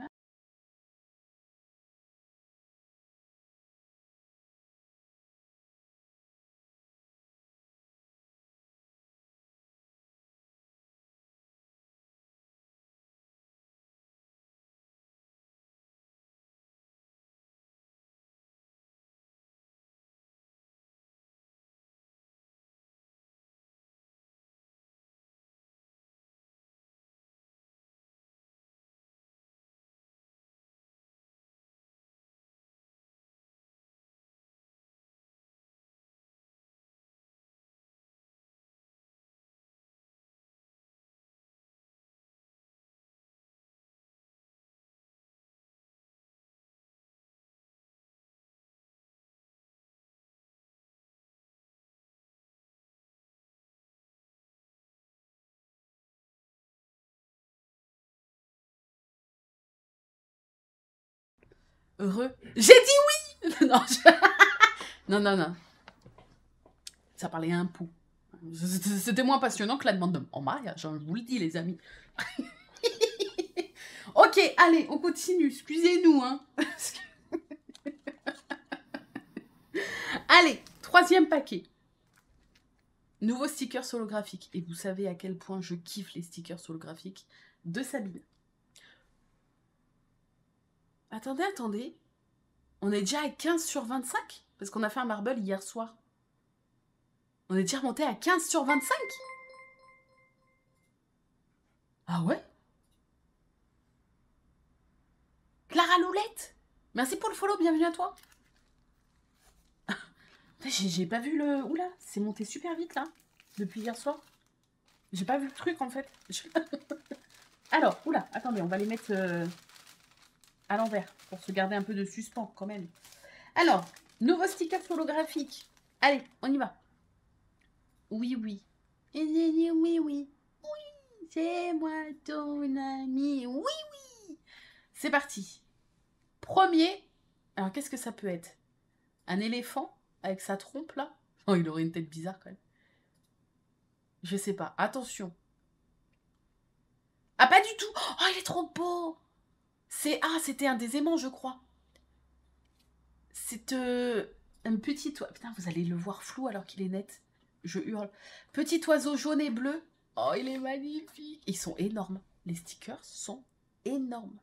Heureux. J'ai dit oui [laughs] [laughs] non, non, non. Ça parlait un pou. [laughs] C'était moins passionnant que la demande de en mariage, je vous le dis, les amis. ok, allez, on continue. Excusez-nous, hein. allez, troisième paquet. Nouveau sticker holographique. Et vous savez à quel point je kiffe les stickers holographiques de Sabine. Attendez, attendez. On est déjà à 15 sur 25 Parce qu'on a fait un marble hier soir. On est déjà remonté à 15 sur 25 Ah ouais? Clara Loulette Merci pour le follow, bienvenue à toi [laughs] J'ai pas vu le... Oula, c'est monté super vite là, depuis hier soir. J'ai pas vu le truc en fait. [laughs] Alors, oula, attendez, on va les mettre euh, à l'envers pour se garder un peu de suspens quand même. Alors, nouveau sticker holographique. Allez, on y va. Oui, oui. Oui, oui. Oui, c'est moi ton ami. Oui, oui. C'est parti. Premier. Alors, qu'est-ce que ça peut être? Un éléphant avec sa trompe là? Oh, il aurait une tête bizarre quand même. Je sais pas. Attention. Ah, pas du tout Oh, il est trop beau C'est... Ah, c'était un des aimants, je crois. C'est euh, un petit... Putain, vous allez le voir flou alors qu'il est net. Je hurle. Petit oiseau jaune et bleu. Oh, il est magnifique. Ils sont énormes. Les stickers sont énormes.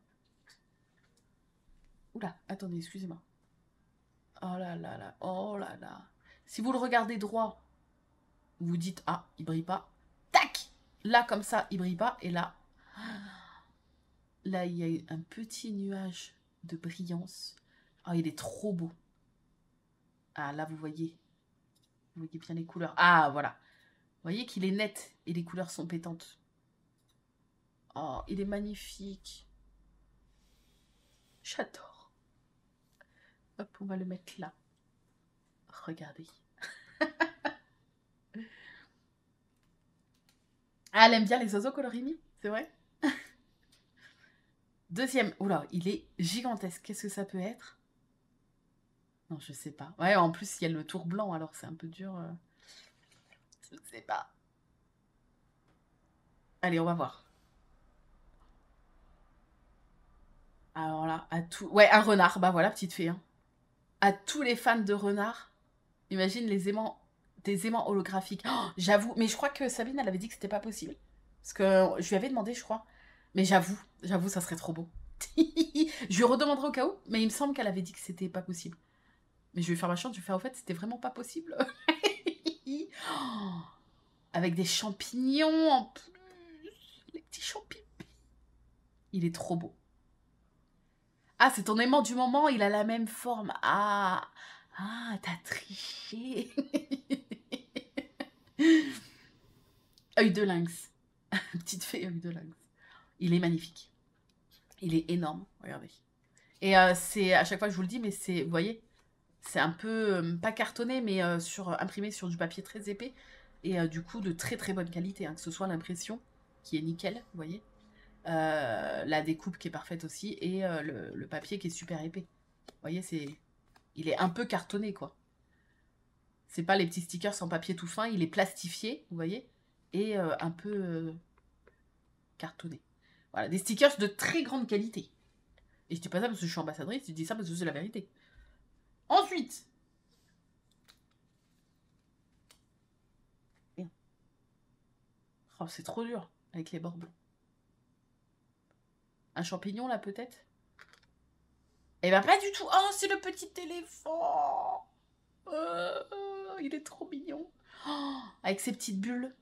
Oula, attendez, excusez-moi. Oh là là là, oh là là. Si vous le regardez droit, vous dites ah, il brille pas. Tac Là comme ça, il brille pas et là là il y a un petit nuage de brillance. Oh, il est trop beau. Ah là vous voyez. Vous voyez bien les couleurs. Ah voilà. Vous voyez qu'il est net et les couleurs sont pétantes. Oh, il est magnifique. J'adore. Hop, on va le mettre là. Regardez. [laughs] ah, elle aime bien les oiseaux coloris c'est vrai? Deuxième. Oula, il est gigantesque. Qu'est-ce que ça peut être? Non, je sais pas. Ouais, en plus, il y a le tour blanc, alors c'est un peu dur. Euh. Je ne sais pas. Allez, on va voir. Alors là, à tout. Ouais, un renard. Bah voilà, petite fée. Hein à tous les fans de renard, imagine les aimants, des aimants holographiques. Oh, j'avoue, mais je crois que Sabine, elle avait dit que c'était pas possible. Parce que je lui avais demandé, je crois. Mais j'avoue, j'avoue, ça serait trop beau. [laughs] je lui redemanderai au cas où, mais il me semble qu'elle avait dit que c'était pas possible. Mais je vais faire ma chance, je vais faire au fait, c'était vraiment pas possible. [laughs] avec des champignons en plus. Les petits champignons. Il est trop beau. Ah, c'est ton aimant du moment, il a la même forme. Ah, ah, t'as triché. [laughs] œil de lynx. Petite fée œil de lynx. Il est magnifique. Il est énorme, regardez. Et euh, c'est, à chaque fois je vous le dis, mais c'est, vous voyez, c'est un peu, euh, pas cartonné, mais euh, sur, imprimé sur du papier très épais. Et du coup, de très très bonne qualité, hein, que ce soit l'impression, qui est nickel, vous voyez, la découpe qui est parfaite aussi, et le, papier qui est super épais. Vous voyez, c'est, il est un peu cartonné, quoi. C'est pas les petits stickers sans papier tout fin, il est plastifié, vous voyez, et un peu cartonné. Voilà, des stickers de très grande qualité. Et je dis pas ça parce que je suis ambassadrice, je dis ça parce que c'est la vérité. Ensuite, Oh, c'est trop dur avec les bords blancs. Un champignon là peut-être? Eh ben pas du tout. Oh, c'est le petit éléphant. Euh, il est trop mignon. Oh, avec ses petites bulles.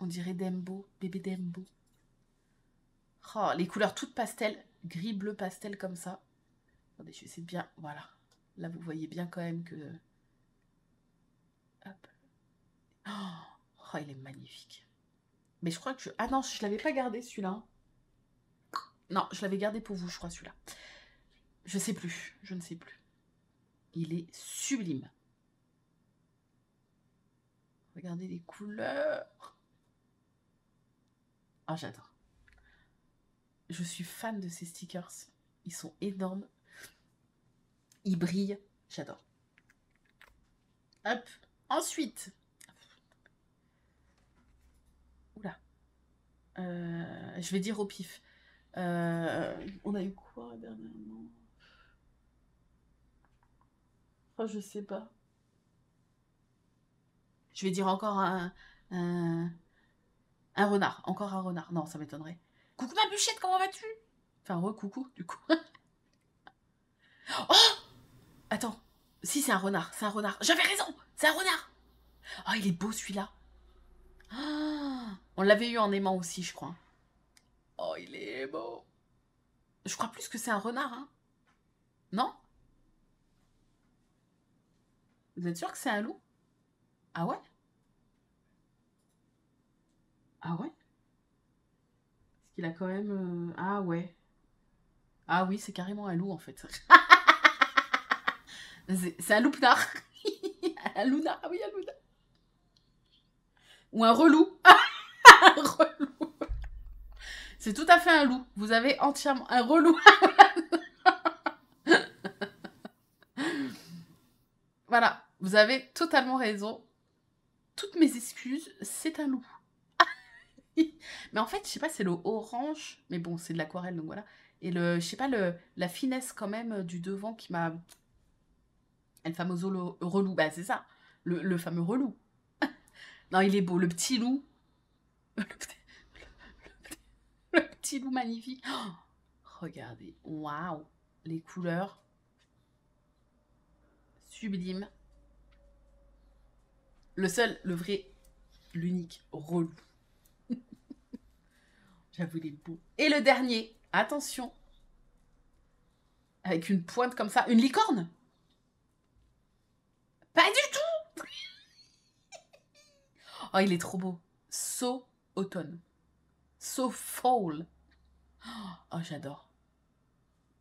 On dirait Dembo, bébé Dembo. Oh, les couleurs toutes pastel, gris, bleu, pastel comme ça. Attendez, je vais essayer de bien. Voilà. Là, vous voyez bien quand même que. Hop. Oh, il est magnifique. Mais je crois que je. Ah non, je l'avais pas gardé celui-là. Non, je l'avais gardé pour vous, je crois, celui-là. Je sais plus, je ne sais plus. Il est sublime. Regardez les couleurs. Ah, j'adore. Je suis fan de ces stickers. Ils sont énormes. Il brille. J'adore. Hop. Ensuite. Oula. Euh, je vais dire au pif. Euh, on a eu quoi dernièrement? Oh, je sais pas. Je vais dire encore un, un renard. Encore un renard. Non, ça m'étonnerait. Coucou ma bûchette, comment vas-tu? Enfin, re-coucou, du coup. [laughs] oh Attends. Si, c'est un renard. C'est un renard. J'avais raison C'est un renard Oh, il est beau celui-là. Ah, on l'avait eu en aimant aussi, je crois. Oh, il est beau. Je crois plus que c'est un renard, hein. Non? Vous êtes sûr que c'est un loup? Ah ouais? Ah ouais? Qu'il a quand même... euh, Ah ouais. Ah oui, c'est carrément un loup en fait. [laughs] c'est un loupnard. un loupnard. Ah oui, un loupnard. Ou un relou. [laughs] un relou. C'est tout à fait un loup. Vous avez entièrement un relou. [laughs] voilà, vous avez totalement raison. Toutes mes excuses, c'est un loup. [laughs] mais en fait, je sais pas, c'est le orange. Mais bon, c'est de l'aquarelle, donc voilà. Et le, je sais pas, le, la finesse quand même du devant qui m'a. El lo- relou. Bah, c'est ça. Le, fameux relou. [laughs] non, il est beau. Le petit loup. [laughs] Le petit, loup magnifique. [gasps] Regardez. Waouh. Les couleurs. Sublime. Le seul, le vrai, l'unique relou. Et le dernier, attention. Avec une pointe comme ça. Une licorne? Pas du tout [laughs] Oh, il est trop beau. So automne. So fall. Oh, j'adore.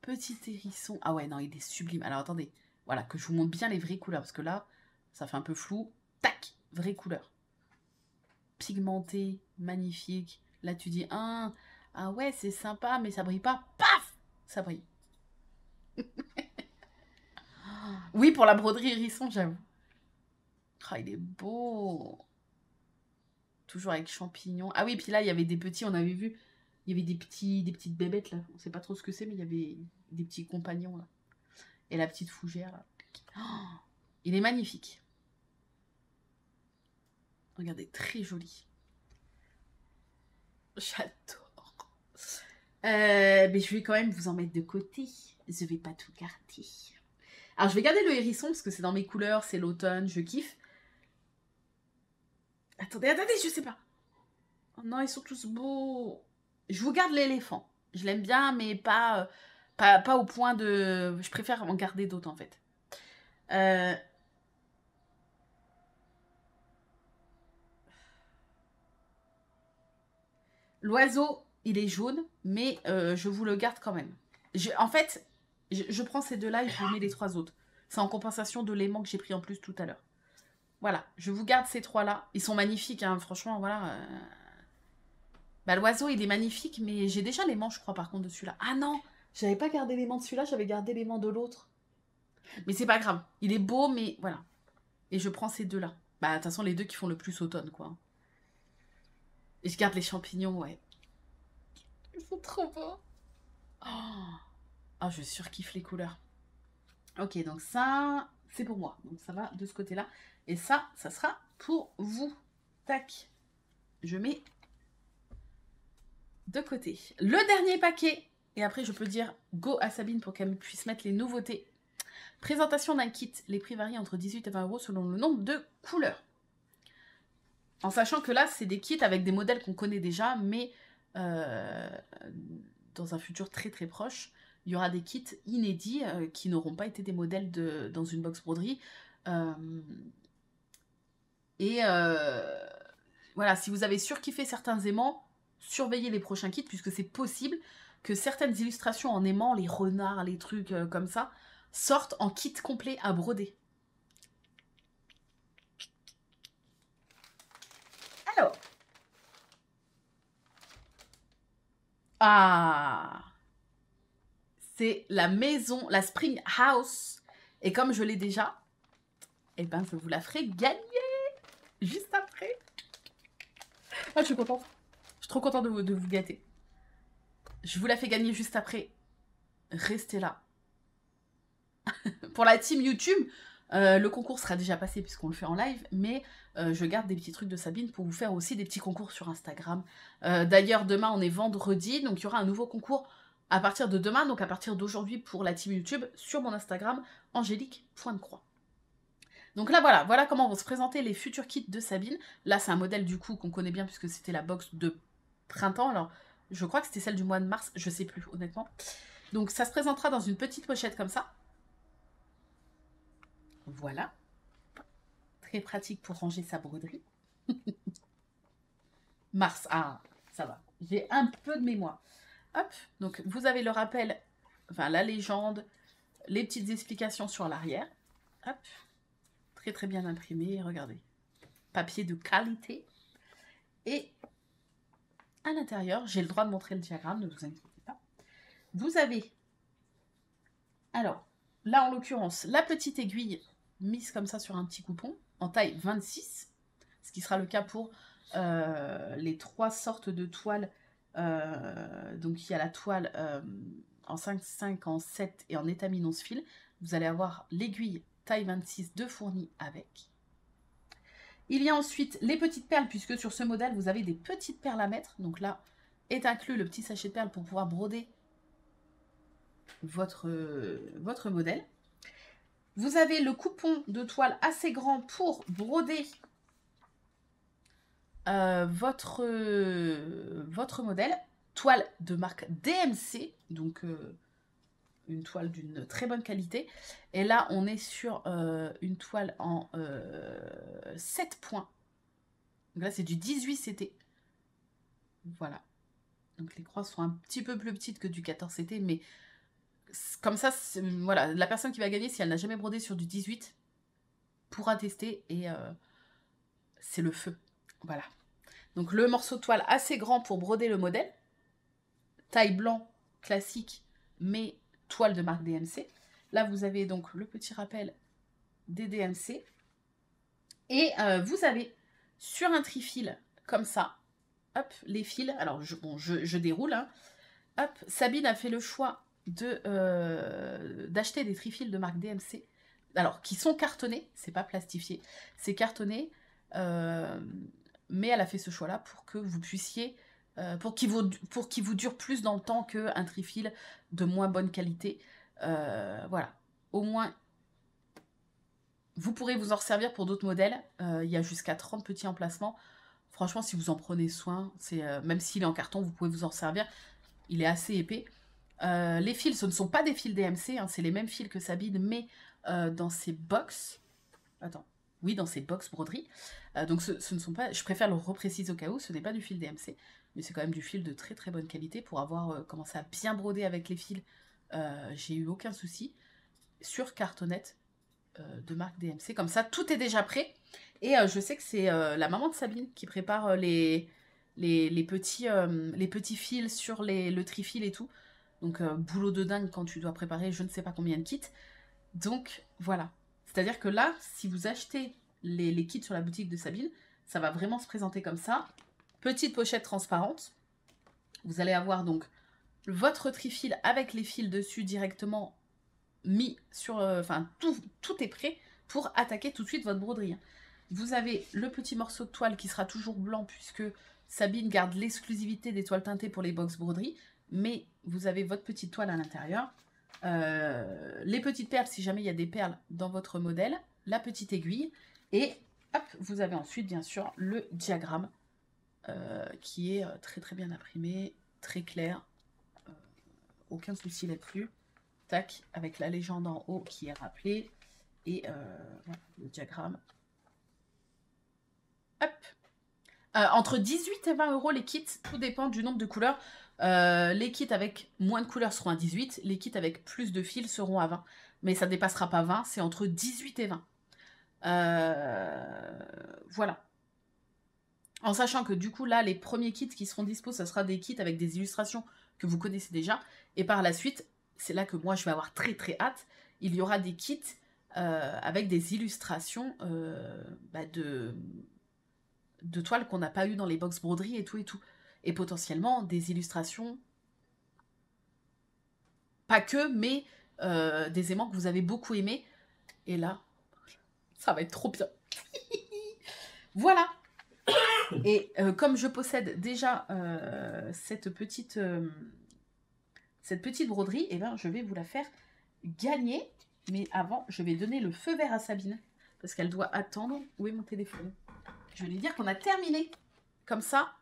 Petit hérisson. Ah ouais, non, il est sublime. Alors attendez. Voilà, que je vous montre bien les vraies couleurs. Parce que là, ça fait un peu flou. Tac Vraie couleur. Pigmenté, magnifique. Là, tu dis, ah, ah ouais, c'est sympa, mais ça brille pas. Paf Ça brille. [laughs] oui, pour la broderie hérisson, j'avoue. Ah, il est beau. Toujours avec champignons. Ah oui, puis là, il y avait des petits, on avait vu, il y avait des petits, des petites bébêtes là. On sait pas trop ce que c'est, mais il y avait des petits compagnons là. Et la petite fougère là. Oh, il est magnifique. Regardez, très joli. J'adore. Euh, mais je vais quand même vous en mettre de côté. Je vais pas tout garder. Alors, je vais garder le hérisson parce que c'est dans mes couleurs, c'est l'automne, je kiffe. Attendez, attendez, je sais pas. Oh non, ils sont tous beaux. Je vous garde l'éléphant. Je l'aime bien, mais pas, euh, pas, pas au point de. Je préfère en garder d'autres en fait. Euh, L'oiseau, il est jaune, mais euh, je vous le garde quand même. En fait, je, je prends ces deux-là et je vous mets les trois autres. C'est en compensation de l'aimant que j'ai pris en plus tout à l'heure. Voilà, je vous garde ces trois-là. Ils sont magnifiques, hein, franchement, voilà. euh. Bah, l'oiseau, il est magnifique, mais j'ai déjà l'aimant, je crois, par contre, de celui-là. Ah non, j'avais pas gardé l'aimant de celui-là, j'avais gardé l'aimant de l'autre. Mais c'est pas grave. Il est beau, mais voilà. Et je prends ces deux-là. Bah, de toute façon, les deux qui font le plus automne, quoi. Et je garde les champignons, ouais. Ils sont trop beaux. Oh, Ah, je surkiffe les couleurs. Ok, donc ça, c'est pour moi. Donc ça va de ce côté-là. Et ça, ça sera pour vous. Tac. Je mets de côté. Le dernier paquet. Et après, je peux dire go à Sabine pour qu'elle puisse mettre les nouveautés. Présentation d'un kit. Les prix varient entre 18 et 20 euros selon le nombre de couleurs. En sachant que là, c'est des kits avec des modèles qu'on connaît déjà, mais euh, dans un futur très très proche, il y aura des kits inédits euh, qui n'auront pas été des modèles dans une box broderie. Euh, et voilà, si vous avez surkiffé certains aimants, surveillez les prochains kits, puisque c'est possible que certaines illustrations en aimant, les renards, les trucs comme ça, sortent en kit complet à broder. Alors. Ah. C'est la maison, la Spring House Et comme je l'ai déjà, eh ben, je vous la ferai gagner juste après. Ah, je suis contente. Je suis trop contente de vous, de vous gâter. Je vous la fais gagner juste après. Restez là. [laughs] Pour la team YouTube, euh, le concours sera déjà passé puisqu'on le fait en live, mais euh, je garde des petits trucs de Sabine pour vous faire aussi des petits concours sur Instagram. Euh, d'ailleurs, demain, on est vendredi, donc il y aura un nouveau concours à partir de demain, donc à partir d'aujourd'hui pour la team YouTube, sur mon Instagram, angélique.croix. Donc là, voilà, voilà comment vont se présenter les futurs kits de Sabine. Là, c'est un modèle du coup qu'on connaît bien puisque c'était la box de printemps. Alors, je crois que c'était celle du mois de mars, je sais plus, honnêtement. Donc, ça se présentera dans une petite pochette comme ça. Voilà. Très pratique pour ranger sa broderie. [laughs] Mars, ah, ça va. J'ai un peu de mémoire. Hop, donc vous avez le rappel, enfin la légende, les petites explications sur l'arrière. Hop, très très bien imprimé, regardez. Papier de qualité. Et à l'intérieur, j'ai le droit de montrer le diagramme, ne vous inquiétez pas. Vous avez, alors, là en l'occurrence, la petite aiguille mise comme ça sur un petit coupon en taille 26, ce qui sera le cas pour euh, les trois sortes de toiles. Euh, donc il y a la toile euh, en 5,5, en 7 et en étamine 11 fil. Vous allez avoir l'aiguille taille 26 de fourni avec. Il y a ensuite les petites perles, puisque sur ce modèle, vous avez des petites perles à mettre. Donc là, est inclus le petit sachet de perles pour pouvoir broder votre modèle. Vous avez le coupon de toile assez grand pour broder euh, votre, modèle. Toile de marque DMC, donc euh, une toile d'une très bonne qualité. Et là, on est sur euh, une toile en 7 points. Donc là, c'est du 18 CT. Voilà. Donc les croix sont un petit peu plus petites que du 14 CT, mais comme ça, voilà, la personne qui va gagner, si elle n'a jamais brodé sur du 18, pourra tester et euh, c'est le feu. Voilà. Donc le morceau de toile assez grand pour broder le modèle. Taille blanc classique, mais toile de marque DMC. Là, vous avez donc le petit rappel des DMC. Et euh, vous avez sur un trifil comme ça, hop, les fils. Alors, je, bon, je, déroule. Hein. Hop, Sabine a fait le choix euh, d'acheter des trifils de marque DMC, alors qui sont cartonnés, c'est pas plastifié, c'est cartonné, euh, mais elle a fait ce choix-là pour que vous puissiez, euh, pour qu'il vous, dure plus dans le temps qu'un trifil de moins bonne qualité. voilà, au moins vous pourrez vous en servir pour d'autres modèles. il y a jusqu'à 30 petits emplacements. Franchement, si vous en prenez soin, même s'il est en carton, vous pouvez vous en servir. Il est assez épais. Euh, les fils, ce ne sont pas des fils DMC, hein, c'est les mêmes fils que Sabine, mais euh, dans ces box. Attends, oui, dans ces box broderie. Euh, donc ce, ne sont pas, je préfère le repréciser au cas où, ce n'est pas du fil DMC, mais c'est quand même du fil de très très bonne qualité pour avoir commencé à bien broder avec les fils. J'ai eu aucun souci sur cartonnette de marque DMC. Comme ça, tout est déjà prêt. Et je sais que c'est la maman de Sabine qui prépare les, petits, fils sur le trifil et tout. Donc, euh, boulot de dingue quand tu dois préparer je ne sais pas combien de kits. Donc, voilà. C'est-à-dire que là, si vous achetez les, kits sur la boutique de Sabine, ça va vraiment se présenter comme ça. Petite pochette transparente. Vous allez avoir donc votre trifil avec les fils dessus directement mis sur... Euh, enfin, tout, tout est prêt pour attaquer tout de suite votre broderie. Vous avez le petit morceau de toile qui sera toujours blanc puisque Sabine garde l'exclusivité des toiles teintées pour les box broderie mais vous avez votre petite toile à l'intérieur. Euh, les petites perles, si jamais il y a des perles dans votre modèle, la petite aiguille, et hop, vous avez ensuite bien sûr le diagramme euh, qui est euh, très très bien imprimé, très clair, aucun souci là-dessus. Tac, avec la légende en haut qui est rappelée, et le diagramme. Hop, entre 18 et 20 euros les kits, tout dépend du nombre de couleurs. Euh, les kits avec moins de couleurs seront à 18, les kits avec plus de fils seront à 20. Mais ça ne dépassera pas 20, c'est entre 18 et 20. Euh, voilà. En sachant que du coup, là, les premiers kits qui seront dispo, ce sera des kits avec des illustrations que vous connaissez déjà. Et par la suite, c'est là que moi, je vais avoir très très hâte. Il y aura des kits avec des illustrations bah, de, de toiles qu'on n'a pas eu dans les box broderies et tout et tout. Et potentiellement des illustrations, pas que, mais des aimants que vous avez beaucoup aimés. Et là, ça va être trop bien. [laughs] voilà. Et euh, comme je possède déjà euh, cette petite euh, cette petite broderie, eh ben, je vais vous la faire gagner. Mais avant, je vais donner le feu vert à Sabine. Parce qu'elle doit attendre. Où est mon téléphone? Je vais lui dire qu'on a terminé. Comme ça.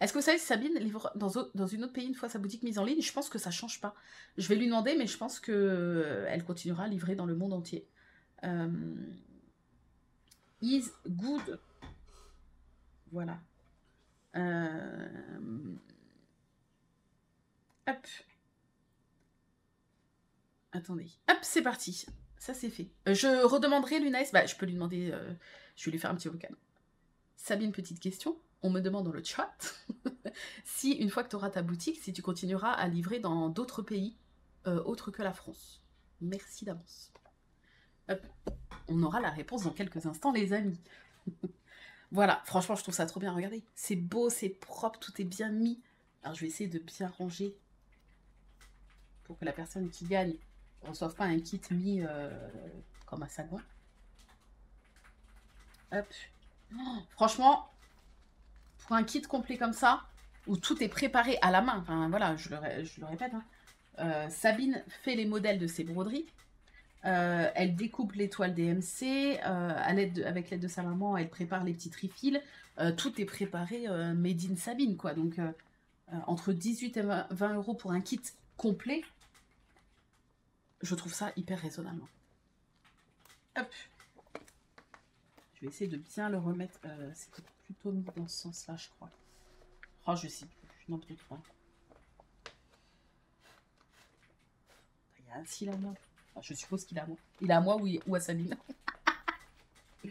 Est-ce que vous savez Sabine livre dans, dans une autre pays une fois sa boutique mise en ligne Je pense que ça change pas. Je vais lui demander, mais je pense que elle continuera à livrer dans le monde entier. is good voilà. Euh, hop. Attendez. Hop, c'est parti. Ça, c'est fait. Euh, je redemanderai Lunaïs. Bah, je peux lui demander. Euh, je vais lui faire un petit vocal. Sabine, petite question. On me demande dans le chat [laughs] si, une fois que tu auras ta boutique, si tu continueras à livrer dans d'autres pays autres que la France. Merci d'avance. On aura la réponse dans quelques instants, les amis. [laughs] Voilà, franchement, je trouve ça trop bien. Regardez, c'est beau, c'est propre, tout est bien mis. Alors, je vais essayer de bien ranger pour que la personne qui gagne ne reçoive pas un kit mis euh, comme un salon. Hop. Oh, franchement, un kit complet comme ça, où tout est préparé à la main, enfin voilà, je le, répète, hein, euh, Sabine fait les modèles de ses broderies. Euh, elle découpe l'étoile DMC, euh, avec l'aide de sa maman, elle prépare les petits trifils. Euh, tout est préparé made in Sabine, quoi. Donc, entre 18 et 20 euros pour un kit complet, je trouve ça hyper raisonnable. Hop. Je vais essayer de bien le remettre. Plutôt dans ce sens-là, je crois. Oh, je sais plus. Non, peut-être Il y a un cylindre je suppose qu'il a à moi. Il a à moi ou, ou à Sabine. [laughs]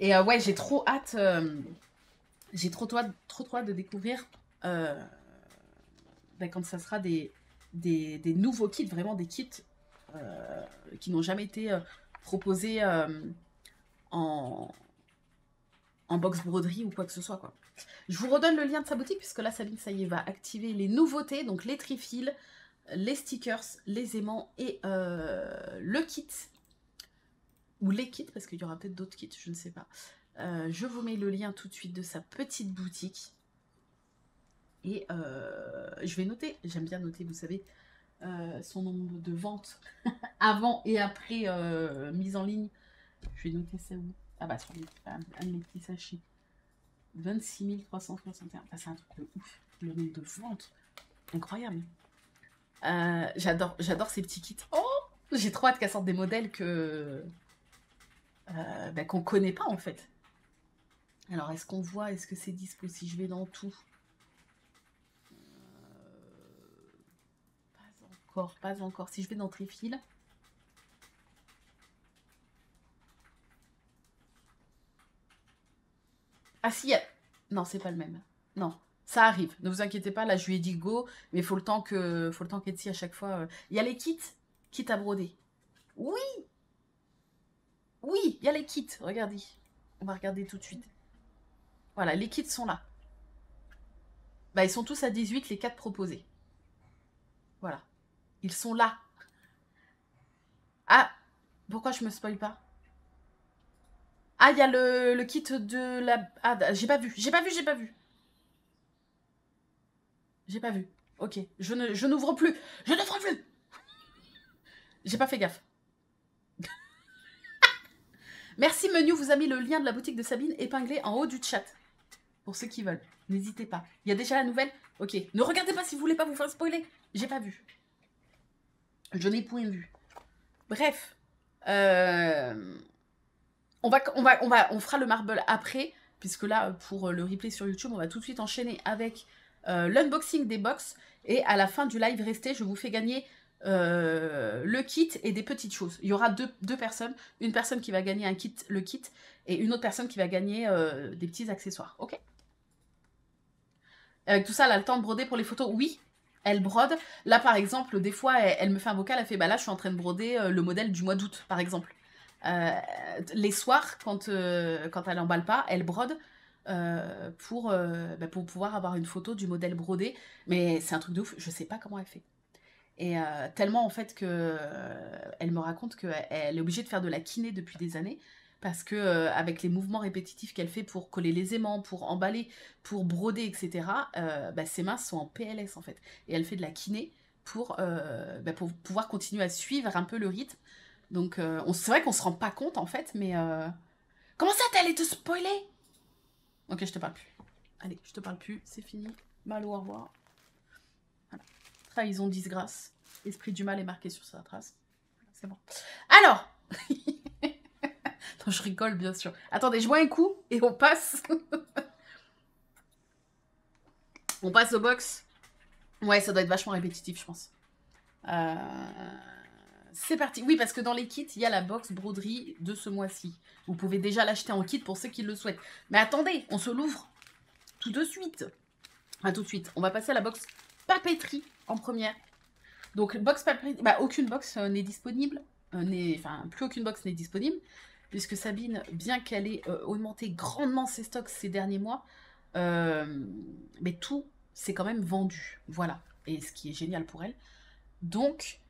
Et euh, ouais, j'ai trop hâte. Euh, j'ai trop, trop, trop, hâte de découvrir euh, ben, quand ça sera des, des, nouveaux kits, vraiment des kits qui n'ont jamais été proposés en, box broderie ou quoi que ce soit. Quoi. Je vous redonne le lien de sa boutique puisque là, Sabine, ça y est, va activer les nouveautés, donc les trifils, les stickers, les aimants et euh, le kit. Ou les kits, parce qu'il y aura peut-être d'autres kits, je ne sais pas. Euh, je vous mets le lien tout de suite de sa petite boutique. Et euh, je vais noter, j'aime bien noter, vous savez, son nombre de ventes [laughs] avant et après mise en ligne. Je vais noter ça Ah bah sur un, de mes petits sachets. 26 361. c'est un truc de ouf. Le nombre de ventes. Incroyable. Euh, j'adore, j'adore ces petits kits. Oh J'ai trop hâte qu'elle sorte des modèles que euh, bah, qu'on connaît pas en fait. Alors est-ce qu'on voit Est-ce que c'est dispo si je vais dans tout? Euh, Pas encore, pas encore. Si je vais dans Trifil. Ah si, non, c'est pas le même. Non. Ça arrive, ne vous inquiétez pas, là je lui ai dit go, mais il faut le temps que faut le temps qu'Etsy à chaque fois. Euh, il y a les kits, kits à broder. Oui Oui, il y a les kits, regardez. On va regarder tout de suite. Voilà, les kits sont là. Bah, ils sont tous à 18, les 4 proposés. Voilà. Ils sont là. Ah Pourquoi je me spoil pas? Ah, il y a le, le kit de la... Ah, j'ai pas vu, j'ai pas vu, j'ai pas vu. J'ai pas vu. Ok. Je je n'ouvre plus. Je n'ouvre plus. J'ai pas fait gaffe. [laughs] Merci Menu vous a mis le lien de la boutique de Sabine épinglé en haut du chat. Pour ceux qui veulent. N'hésitez pas. Il y a déjà la nouvelle? Ok. Ne regardez pas si vous voulez pas vous faire spoiler. J'ai pas vu. Je n'ai point vu. Bref. Euh, on, va, fera le marble après. Puisque là, pour le replay sur YouTube, on va tout de suite enchaîner avec euh, l'unboxing des box. Et à la fin du live resté, je vous fais gagner euh, le kit et des petites choses. Il y aura deux, personnes. Une personne qui va gagner un kit, le kit, et une autre personne qui va gagner euh, des petits accessoires. Ok Avec tout ça, elle a le temps de broder pour les photos Oui. Elle brode. Là, par exemple, des fois, elle, me fait un vocal, elle fait, bah là, je suis en train de broder le modèle du mois d'août, par exemple. Euh, les soirs, quand, quand elle emballe pas, elle brode. pour, bah, pour pouvoir avoir une photo du modèle brodé. Mais c'est un truc de ouf, je sais pas comment elle fait. Et tellement en fait que elle me raconte qu'elle est obligée de faire de la kiné depuis des années parce que euh, avec les mouvements répétitifs qu'elle fait pour coller les aimants, pour emballer, pour broder, etc., euh, bah, ses mains sont en PLS en fait. Et elle fait de la kiné pour, euh, bah, pour pouvoir continuer à suivre un peu le rythme. Donc c'est vrai qu'on se rend pas compte en fait, mais... Comment ça t'allais te spoiler? Ok, je te parle plus. Allez, je te parle plus, c'est fini. Mal au revoir. Voilà. Trahison, disgrâce. Esprit du mal est marqué sur sa trace. C'est bon. Alors [laughs] je rigole, bien sûr. Attendez, je bois un coup et on passe. [laughs] on passe au box? Ouais, ça doit être vachement répétitif, je pense. Euh, c'est parti. Oui, parce que dans les kits, il y a la box broderie de ce mois-ci. Vous pouvez déjà l'acheter en kit pour ceux qui le souhaitent. Mais attendez, on se l'ouvre tout de suite. Enfin, tout de suite. On va passer à la box papeterie en première. Donc, box papeterie, bah, aucune box euh, n'est disponible. Euh, enfin, plus aucune box n'est disponible puisque Sabine, bien qu'elle ait euh, augmenté grandement ses stocks ces derniers mois, mais tout s'est quand même vendu. Voilà. Et ce qui est génial pour elle. Donc,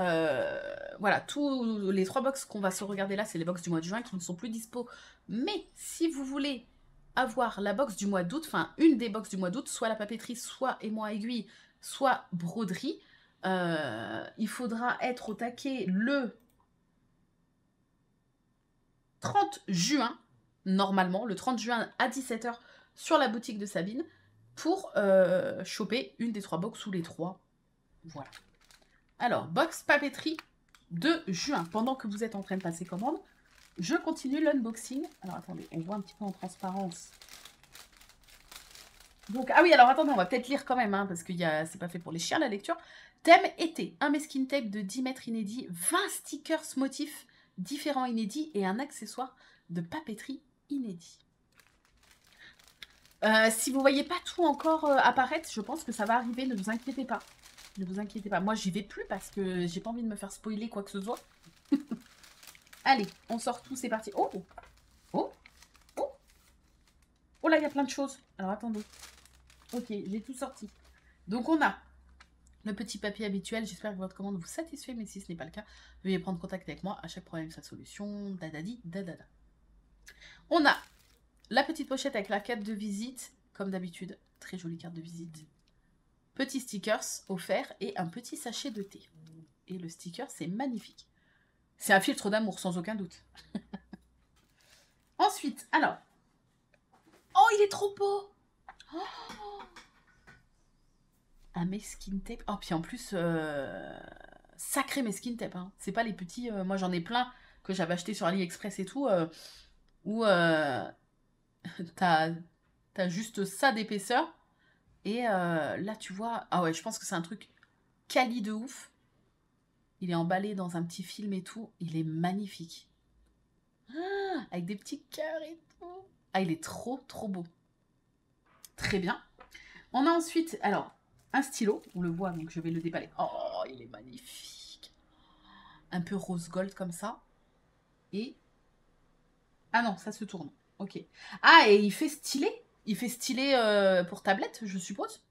euh, voilà, tous les trois box qu'on va se regarder là, c'est les box du mois de juin qui ne sont plus dispo. Mais si vous voulez avoir la box du mois d'août, enfin une des box du mois d'août, soit la papeterie, soit aimant aiguille, soit broderie, il faudra être au taquet le 30 juin, normalement, le 30 juin à 17h sur la boutique de Sabine pour euh, choper une des trois box ou les trois. Voilà. Alors, box papeterie de juin. Pendant que vous êtes en train de passer commande, je continue l'unboxing. Alors, attendez, on voit un petit peu en transparence. Donc, ah oui, alors attendez, on va peut-être lire quand même, hein, parce que c'est pas fait pour les chiens la lecture. Thème été, un meskin tape de 10 mètres inédit, 20 stickers motifs différents inédits et un accessoire de papeterie inédit. Euh, si vous voyez pas tout encore euh, apparaître, je pense que ça va arriver, ne vous inquiétez pas. Ne vous inquiétez pas. Moi, j'y vais plus parce que j'ai pas envie de me faire spoiler quoi que ce soit. [laughs] Allez, on sort tout, c'est parti. Oh Oh Oh Oh là, il y a plein de choses. Alors, attendez. Ok, j'ai tout sorti. Donc, on a le petit papier habituel, j'espère que votre commande vous satisfait, mais si ce n'est pas le cas, veuillez prendre contact avec moi. À chaque problème, sa solution. Dadadi, dadada. On a la petite pochette avec la carte de visite, comme d'habitude. Très jolie carte de visite. Petit stickers offert et un petit sachet de thé. Et le sticker, c'est magnifique. C'est un filtre d'amour, sans aucun doute. [laughs] Ensuite, alors. Oh, il est trop beau oh un meskin tape. Oh, puis en plus, euh, sacré meskin tape. Hein. C'est pas les petits. Euh, moi, j'en ai plein que j'avais acheté sur AliExpress et tout. Euh, où [laughs] t'as as juste ça d'épaisseur. Et là, tu vois. Ah ouais, je pense que c'est un truc quali de ouf. Il est emballé dans un petit film et tout. Il est magnifique. Ah, avec des petits cœurs et tout. Ah, il est trop, trop beau. Très bien. On a ensuite, alors, un stylo, on le voit, donc je vais le déballer. Oh, il est magnifique. Un peu rose gold comme ça. Et... Ah non, ça se tourne. Ok. Ah, et il fait stylé Il fait stylé euh, pour tablette, je suppose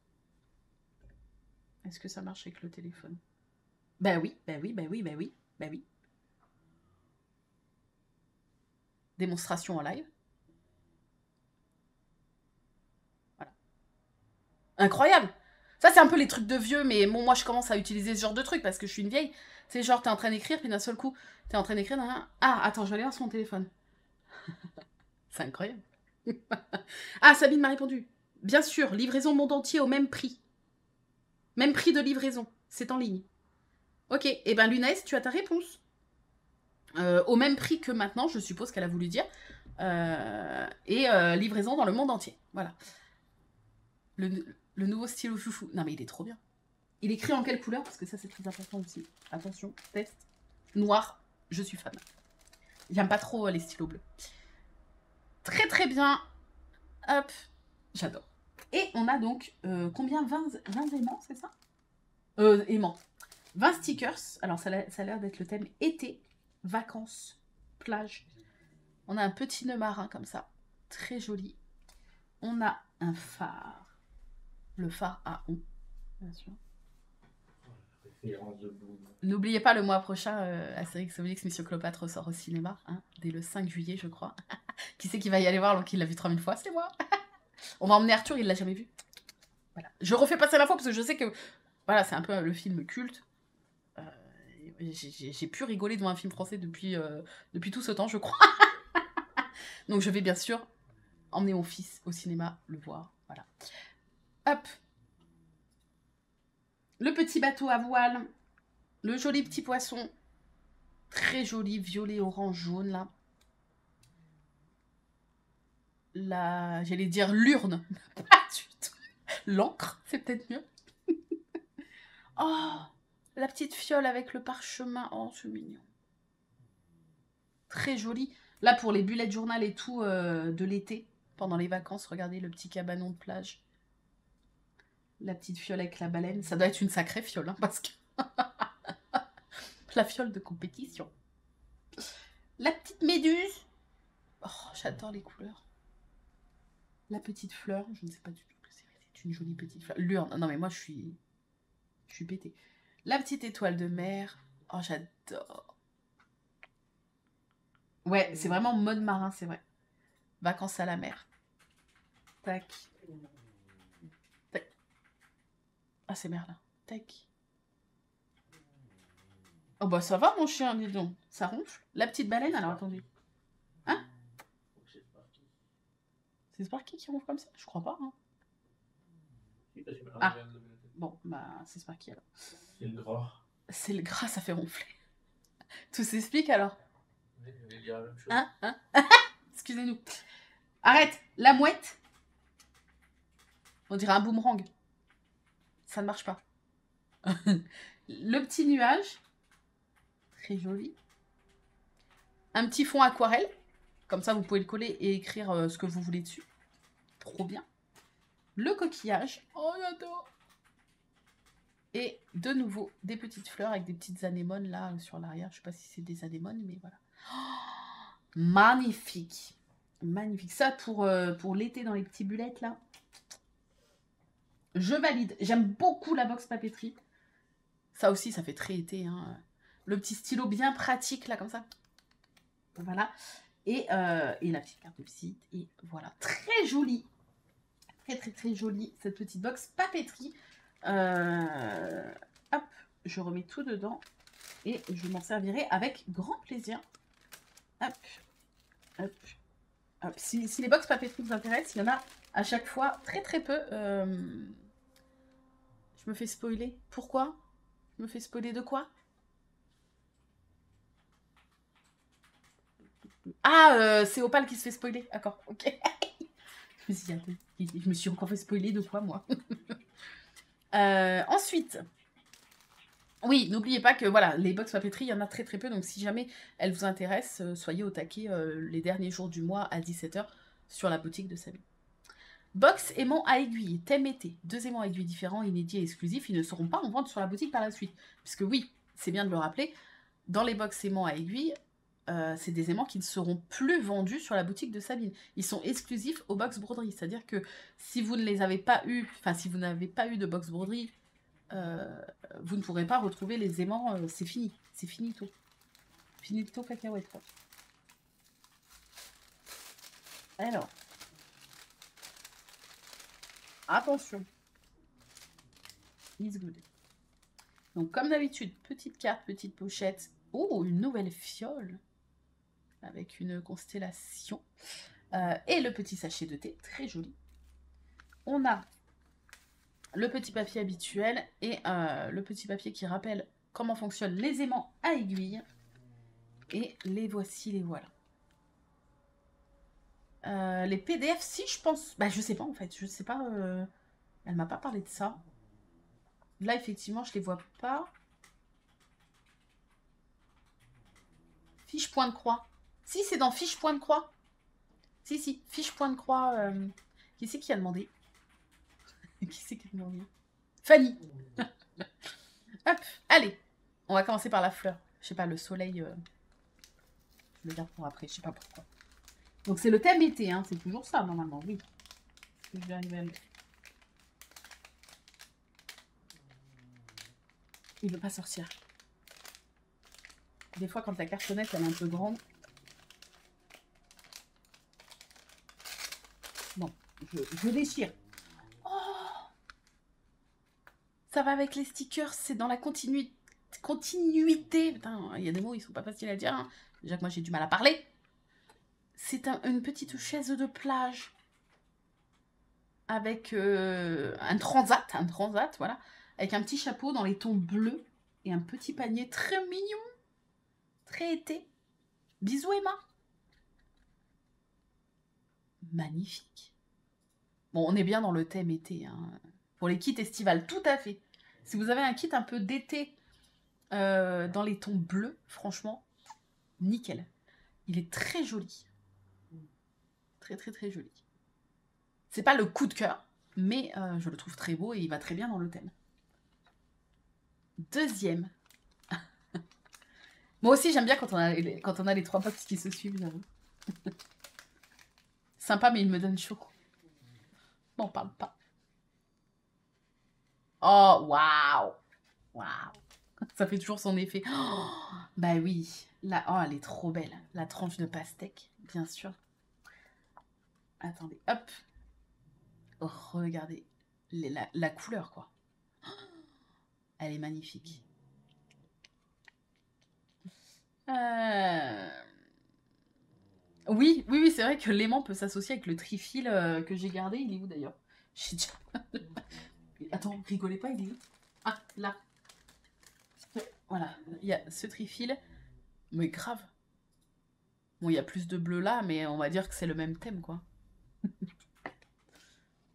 Est-ce que ça marche avec le téléphone? Ben oui, ben oui, ben oui, ben oui, ben oui. Démonstration en live. Voilà. Incroyable ça, c'est un peu les trucs de vieux, mais bon, moi, je commence à utiliser ce genre de trucs parce que je suis une vieille. C'est genre, t'es en train d'écrire, puis d'un seul coup, t'es en train d'écrire. Ah, attends, je vais aller voir sur mon téléphone. [laughs] c'est incroyable. Ah, Sabine m'a répondu. Bien sûr, livraison monde entier au même prix. Même prix de livraison. C'est en ligne. Ok, et eh ben Lunaise, tu as ta réponse. Euh, au même prix que maintenant, je suppose qu'elle a voulu dire. Euh, et euh, livraison dans le monde entier. Voilà. Le, nouveau stylo chouchou. Non, mais il est trop bien. Il écrit en quelle couleur? Parce que ça, c'est très important aussi. Attention, test. Noir, je suis fan. J'aime pas trop les stylos bleus. Très très bien. Hop, j'adore. Et on a donc euh, combien? 20, 20 aimants, c'est ça? Euh, aimant. 20 stickers. Alors, ça a ça a l'air d'être le thème été, vacances, plage. On a un petit nœud marin comme ça. Très joli. On a un phare. Le phare à on, bien sûr. N'oubliez pas, le mois prochain, euh, Astérix Obélix Mission Cléopâtre sort au cinéma, hein, dès le 5 juillet, je crois. [laughs] qui c'est qui va y aller voir alors qu'il l'a vu 3000 fois C'est moi [laughs] On va emmener Arthur, il l'a jamais vu. Voilà. Je refais passer l'info parce que je sais que voilà, c'est un peu le film culte. Euh, j'ai pu rigoler devant un film français depuis, euh, depuis tout ce temps, je crois. [laughs] Donc je vais bien sûr emmener mon fils au cinéma le voir. Voilà. Hop. Le petit bateau à voile. Le joli petit poisson. Très joli, violet, orange, jaune là. La... J'allais dire l'urne. [laughs] Pas du tout. L'encre, c'est peut-être mieux. [laughs] oh, la petite fiole avec le parchemin. Oh, c'est mignon. Très joli. Là, pour les bullet journal et tout euh, de l'été, pendant les vacances, regardez le petit cabanon de plage. La petite fiole avec la baleine. Ça doit être une sacrée fiole, hein, parce que. [laughs] la fiole de compétition. La petite méduse. Oh, j'adore les couleurs. La petite fleur. Je ne sais pas du tout que c'est. C'est une jolie petite fleur. L'urne. Non, mais moi, je suis. Je suis pétée. La petite étoile de mer. Oh, j'adore. Ouais, c'est vraiment mode marin, c'est vrai. Vacances à la mer. Tac. Ah, c'est Merlin. Tac. Oh bah ça va mon chien, dis donc. Ça ronfle. La petite baleine, alors attendez. Parti. C'est Sparky qui ronfle comme ça? Je crois pas. hein. Ah. Bon, bah c'est Sparky alors. C'est le gras. C'est le gras, ça fait ronfler. [laughs] Tout s'explique alors. Oui, je vais dire la même chose. Hein? Hein? [laughs] Excusez-nous. Arrête La mouette On dirait un boomerang. Ça ne marche pas. [laughs] le petit nuage. Très joli. Un petit fond aquarelle. Comme ça, vous pouvez le coller et écrire euh, ce que vous voulez dessus. Trop bien. Le coquillage. Oh, j'adore Et de nouveau, des petites fleurs avec des petites anémones là sur l'arrière. Je sais pas si c'est des anémones, mais voilà. Oh, [gasps] magnifique. Magnifique. Ça pour, euh, pour l'été dans les petits bulettes là. Je valide. J'aime beaucoup la box papeterie. Ça aussi, ça fait très été. hein. Le petit stylo bien pratique là comme ça. Voilà. Et, euh, et la petite carte de visite. Et voilà. Très jolie. Très très très jolie cette petite box papeterie. Euh, hop, je remets tout dedans. Et je m'en servirai avec grand plaisir. Hop, hop, si les box papeterie vous intéressent, il y en a à chaque fois très très peu. Euh, Je me fais spoiler. Pourquoi? Je me fais spoiler de quoi? Ah, euh, c'est Opal qui se fait spoiler. D'accord, ok. [laughs] je, me suis encore fait spoiler de quoi, moi? [laughs] Euh, Ensuite, oui, n'oubliez pas que voilà, les box papeterie, il y en a très très peu. Donc si jamais elles vous intéressent, euh, soyez au taquet les derniers jours du mois à 17h sur la boutique de Samy. Box aimant à aiguille, thème été. Deux aimants à aiguille différents, inédits et exclusifs. Ils ne seront pas en vente sur la boutique par la suite. Puisque oui, c'est bien de le rappeler, dans les box aimants à aiguille, euh, c'est des aimants qui ne seront plus vendus sur la boutique de Sabine. Ils sont exclusifs aux box broderie. C'est-à-dire que si vous ne les avez pas eu, enfin si vous n'avez pas eu de box broderie, euh, vous ne pourrez pas retrouver les aimants. euh, c'est fini. C'est finito. Finito cacahuète quoi. Alors. Attention. It's good. Donc comme d'habitude, petite carte, petite pochette. Oh, une nouvelle fiole avec une constellation. Euh, et le petit sachet de thé, très joli. On a le petit papier habituel et euh, le petit papier qui rappelle comment fonctionnent les aimants à aiguille. Et les voici, les voilà. Euh, les PDF, si je pense. Bah, je sais pas en fait. Je sais pas. euh, Elle m'a pas parlé de ça. Là, effectivement, je les vois pas. Fiche point de croix. Si, c'est dans fiche point de croix. Si, si, fiche point de croix. euh, Qui c'est qui a demandé? [laughs] Qui c'est qui a demandé? Fanny. [laughs] Hop, allez. On va commencer par la fleur. Je sais pas, le soleil... Je le garde pour après, je sais pas pourquoi. Donc c'est le thème été, hein. c'est toujours ça normalement, oui. Je vais arriver à Il veut pas sortir. Des fois, quand la cartonnette elle est un peu grande. Bon, je, déchire. Oh Ça va avec les stickers, c'est dans la continuité. Putain, il y a des mots, ils sont pas faciles à dire. Hein. Déjà que moi j'ai du mal à parler. C'est une petite chaise de plage. Avec euh, un transat, un transat, voilà. Avec un petit chapeau dans les tons bleus. Et un petit panier très mignon. Très été. Bisous Emma. Magnifique. Bon, on est bien dans le thème été. Hein. Pour les kits estivales, tout à fait. Si vous avez un kit un peu d'été euh, dans les tons bleus, franchement, nickel. Il est très joli. Très très joli. C'est pas le coup de cœur, mais euh, je le trouve très beau et il va très bien dans le thème. Deuxième. [laughs] Moi aussi j'aime bien quand on, a les, quand on a les trois box qui se suivent, [laughs] Sympa, mais il me donne chaud. On parle pas. Oh, waouh Waouh Ça fait toujours son effet. [gasps] bah oui. Là, oh, elle est trop belle. La tranche de pastèque, bien sûr. Attendez, hop. regardez la, couleur, quoi. [gasps] Elle est magnifique. Euh, oui, oui, oui, c'est vrai que l'aimant peut s'associer avec le trifil euh, que j'ai gardé. Il est où d'ailleurs? [laughs] Attends, rigolez pas, il est où? Ah, là. Voilà, il y a ce trifil. Mais grave. Bon, il y a plus de bleu là, mais on va dire que c'est le même thème, quoi.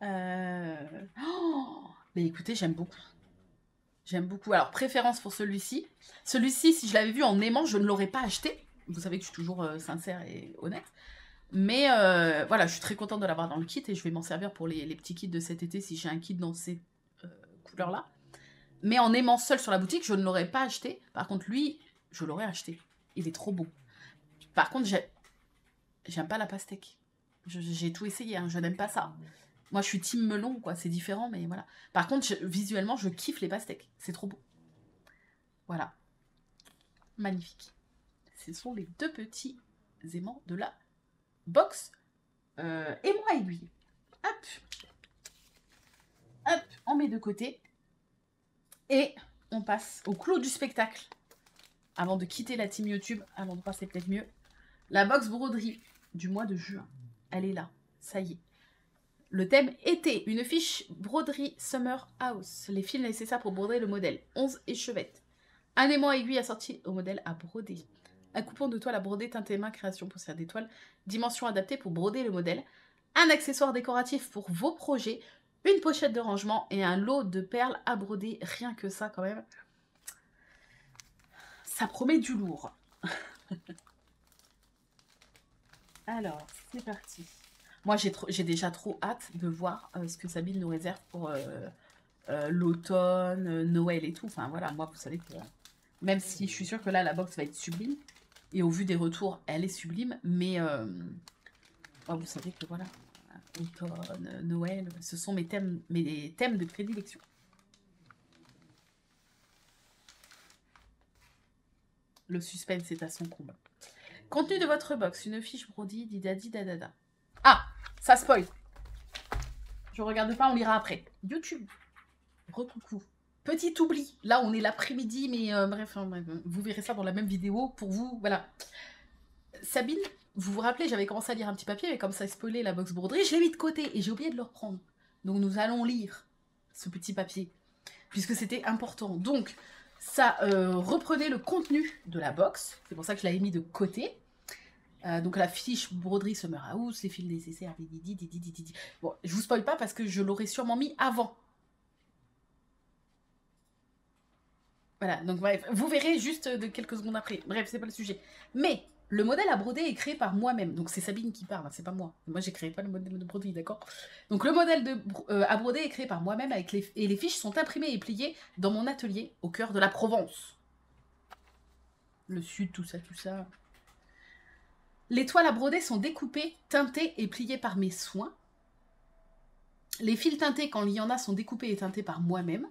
Euh... [gasps] mais écoutez, j'aime beaucoup. J'aime beaucoup. Alors, préférence pour celui-ci. Celui-ci, si je l'avais vu en aimant, je ne l'aurais pas acheté. Vous savez que je suis toujours euh, sincère et honnête. Mais euh, voilà, je suis très contente de l'avoir dans le kit et je vais m'en servir pour les, petits kits de cet été si j'ai un kit dans ces couleurs-là. Mais en aimant seul sur la boutique, je ne l'aurais pas acheté. Par contre, lui, je l'aurais acheté. Il est trop beau. Par contre, j'aime pas la pastèque. J'ai tout essayé, hein, je n'aime pas ça. Moi, je suis team melon, quoi. C'est différent, mais voilà. Par contre, visuellement, je kiffe les pastèques. C'est trop beau. Voilà. Magnifique. Ce sont les deux petits aimants de la box euh, moi aiguille. Hop. Hop, on met de côté. Et on passe au clou du spectacle. Avant de quitter la team YouTube, à l'endroit c'est peut-être mieux. La box broderie du mois de juin. Elle est là. Ça y est. Le thème était une fiche broderie Summer House. Les fils nécessaires pour broder le modèle. 11 échevettes. Un aimant aiguille assorti au modèle à broder. Un coupon de toile à broder teinté main création pour poussière d'étoiles. Dimension adaptée pour broder le modèle. Un accessoire décoratif pour vos projets. Une pochette de rangement et un lot de perles à broder. Rien que ça quand même. Ça promet du lourd. [laughs] Alors, c'est parti. Moi, j'ai déjà trop hâte de voir euh, ce que Sabine nous réserve pour euh, euh, l'automne, Noël et tout. Enfin, voilà, moi, vous savez que même si je suis sûre que là, la box va être sublime, et au vu des retours, elle est sublime, mais vous savez que voilà, automne, Noël, ce sont mes thèmes, mes thèmes de prédilection. Le suspense est à son combat. Contenu de votre box, une fiche brody, didadi, dadada. Ça spoil. Je regarde pas, on lira après. YouTube. Recoucou. Petit oubli. Là, on est l'après-midi, mais euh, bref, hein, vous verrez ça dans la même vidéo. Pour vous, voilà. Sabine, vous vous rappelez, j'avais commencé à lire un petit papier, mais comme ça spoilé la box broderie, je l'ai mis de côté et j'ai oublié de le reprendre. Donc nous allons lire ce petit papier, puisque c'était important. Donc, ça euh, reprenait le contenu de la box. C'est pour ça que je l'avais mis de côté. Euh, donc la fiche broderie Summer House, les fils nécessaires, Bon, je vous spoil pas parce que je l'aurais sûrement mis avant. Voilà, donc bref, vous verrez juste de quelques secondes après. Bref, c'est pas le sujet. Mais Le modèle à broder est créé par moi-même. Donc c'est Sabine qui parle, hein, c'est pas moi. Moi j'ai créé pas le modèle de broderie, d'accord? Donc le modèle de, euh, à broder est créé par moi-même et les fiches sont imprimées et pliées dans mon atelier au cœur de la Provence. Le sud, tout ça, tout ça. Les toiles à broder sont découpées, teintées et pliées par mes soins. Les fils teintés, quand il y en a, sont découpés et teintés par moi-même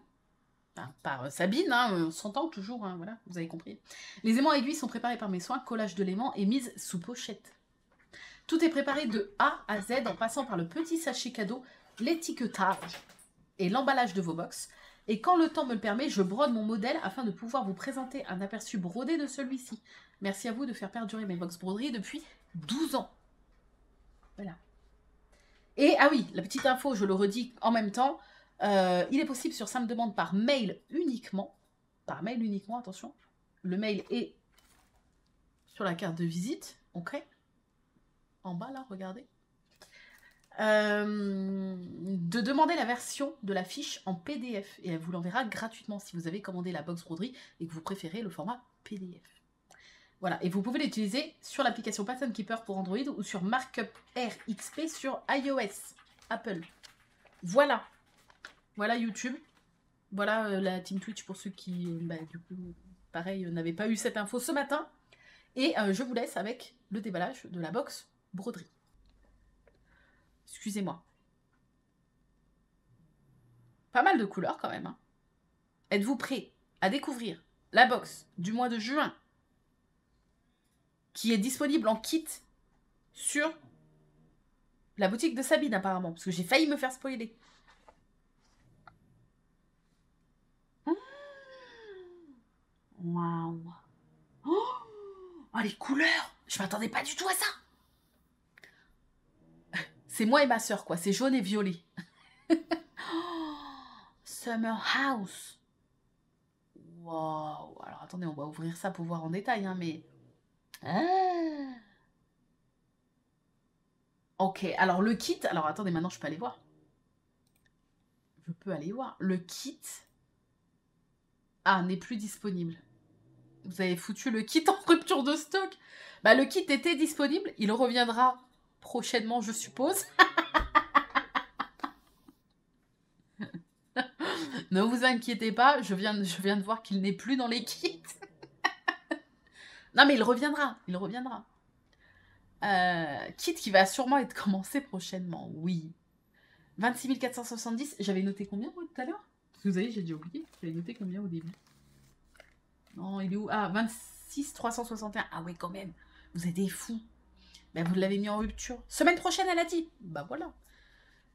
par Sabine, hein, on s'entend toujours, hein, voilà, vous avez compris. Les aimants aiguilles sont préparés par mes soins, collage de l'aimant et mise sous pochette. Tout est préparé de A à Z en passant par le petit sachet cadeau, l'étiquetage et l'emballage de vos box. Et quand le temps me le permet, je brode mon modèle afin de pouvoir vous présenter un aperçu brodé de celui-ci. Merci à vous de faire perdurer mes box broderies depuis 12 ans. Voilà. Et, ah oui, la petite info, je le redis en même temps, euh, il est possible sur simple demande par mail uniquement. Par mail uniquement, attention. Le mail est sur la carte de visite. Ok. En bas là, regardez. Euh, de demander la version de la fiche en PDF et elle vous l'enverra gratuitement si vous avez commandé la box broderie et que vous préférez le format PDF. Voilà, et vous pouvez l'utiliser sur l'application Pattern Keeper pour Android ou sur Markup RXP sur iOS, Apple. Voilà, voilà YouTube. Voilà euh, la team Twitch pour ceux qui, euh, bah, du coup, pareil, n'avaient pas eu cette info ce matin. Et je vous laisse avec le déballage de la box broderie. Excusez-moi. Pas mal de couleurs quand même. Hein. Êtes-vous prêts à découvrir la box du mois de juin qui est disponible en kit sur la boutique de Sabine apparemment, parce que j'ai failli me faire spoiler. Waouh. Oh, les couleurs Je m'attendais pas du tout à ça. C'est moi et ma soeur, quoi. C'est jaune et violet. [laughs] Summer House. Waouh. Alors attendez, on va ouvrir ça pour voir en détail, hein, mais. Ah. Ok, alors le kit. Alors attendez, maintenant je peux aller voir. Je peux aller voir. Le kit. Ah, n'est plus disponible. Vous avez foutu le kit en [laughs] rupture de stock. Bah, le kit était disponible. Il reviendra prochainement, je suppose. [laughs] ne vous inquiétez pas, je viens, je viens de voir qu'il n'est plus dans les [laughs] kits. non, mais il reviendra. Il reviendra. Euh, kit qui va sûrement être commencé prochainement, oui. 26 470, j'avais noté combien tout à l'heure? Vous savez, j'ai déjà oublié. J'avais noté combien au début non, il est où? Ah, 26 361. Ah ouais, quand même. Vous êtes des fous. Ben, vous l'avez mis en rupture. Semaine prochaine, elle a dit. Bah voilà.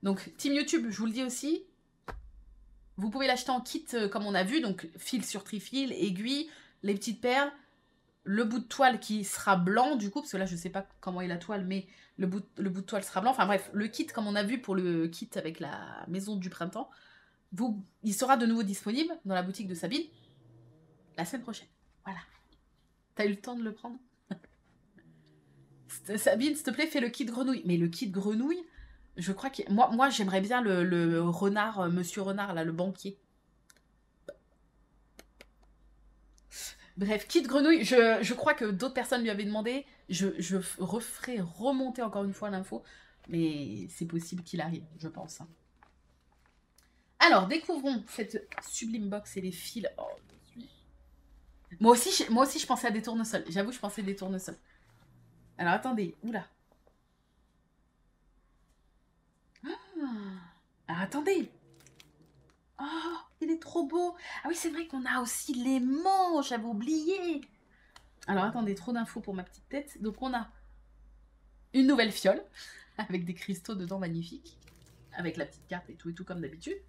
Donc, Team YouTube, je vous le dis aussi. Vous pouvez l'acheter en kit euh, comme on a vu. Donc, fil sur trifil, aiguille, les petites perles, le bout de toile qui sera blanc du coup, parce que là je sais pas comment est la toile, mais le bout, le bout de toile sera blanc. Enfin bref, le kit comme on a vu pour le kit avec la maison du printemps, vous, il sera de nouveau disponible dans la boutique de Sabine la semaine prochaine. Voilà. T'as eu le temps de le prendre? Sabine, s'il te plaît, fais le kit grenouille. Mais le kit grenouille, je crois que... Moi, j'aimerais bien le, renard, euh, monsieur renard, là, le banquier. Bref, kit grenouille, je, crois que d'autres personnes lui avaient demandé. Je, je referai remonter encore une fois l'info. Mais c'est possible qu'il arrive, je pense. Hein. Alors, découvrons cette sublime box et les fils. Oh, moi aussi, moi aussi, je pensais à des tournesols. J'avoue, je pensais à des tournesols. Alors, attendez. Oula. Ah, attendez. Oh, il est trop beau. Ah oui, c'est vrai qu'on a aussi l'aimant. J'avais oublié. Alors, attendez, trop d'infos pour ma petite tête. Donc, on a une nouvelle fiole [laughs] avec des cristaux dedans magnifiques. Avec la petite carte et tout et tout comme d'habitude.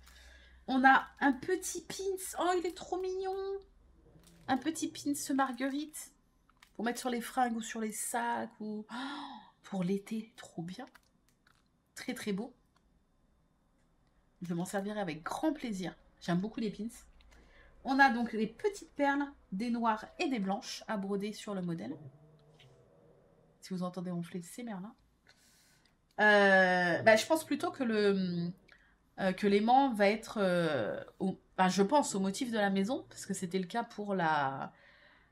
On a un petit pins. Oh, il est trop mignon un petit pince marguerite mettre sur les fringues ou sur les sacs ou oh, pour l'été, trop bien. Très très beau. Je m'en servirai avec grand plaisir. J'aime beaucoup les pins. On a donc les petites perles, des noires et des blanches à broder sur le modèle. Si vous entendez ronfler, c'est Merlin. Euh, bah, je pense plutôt que le euh, que l'aimant va être euh, je pense au motif de la maison, parce que c'était le cas pour la,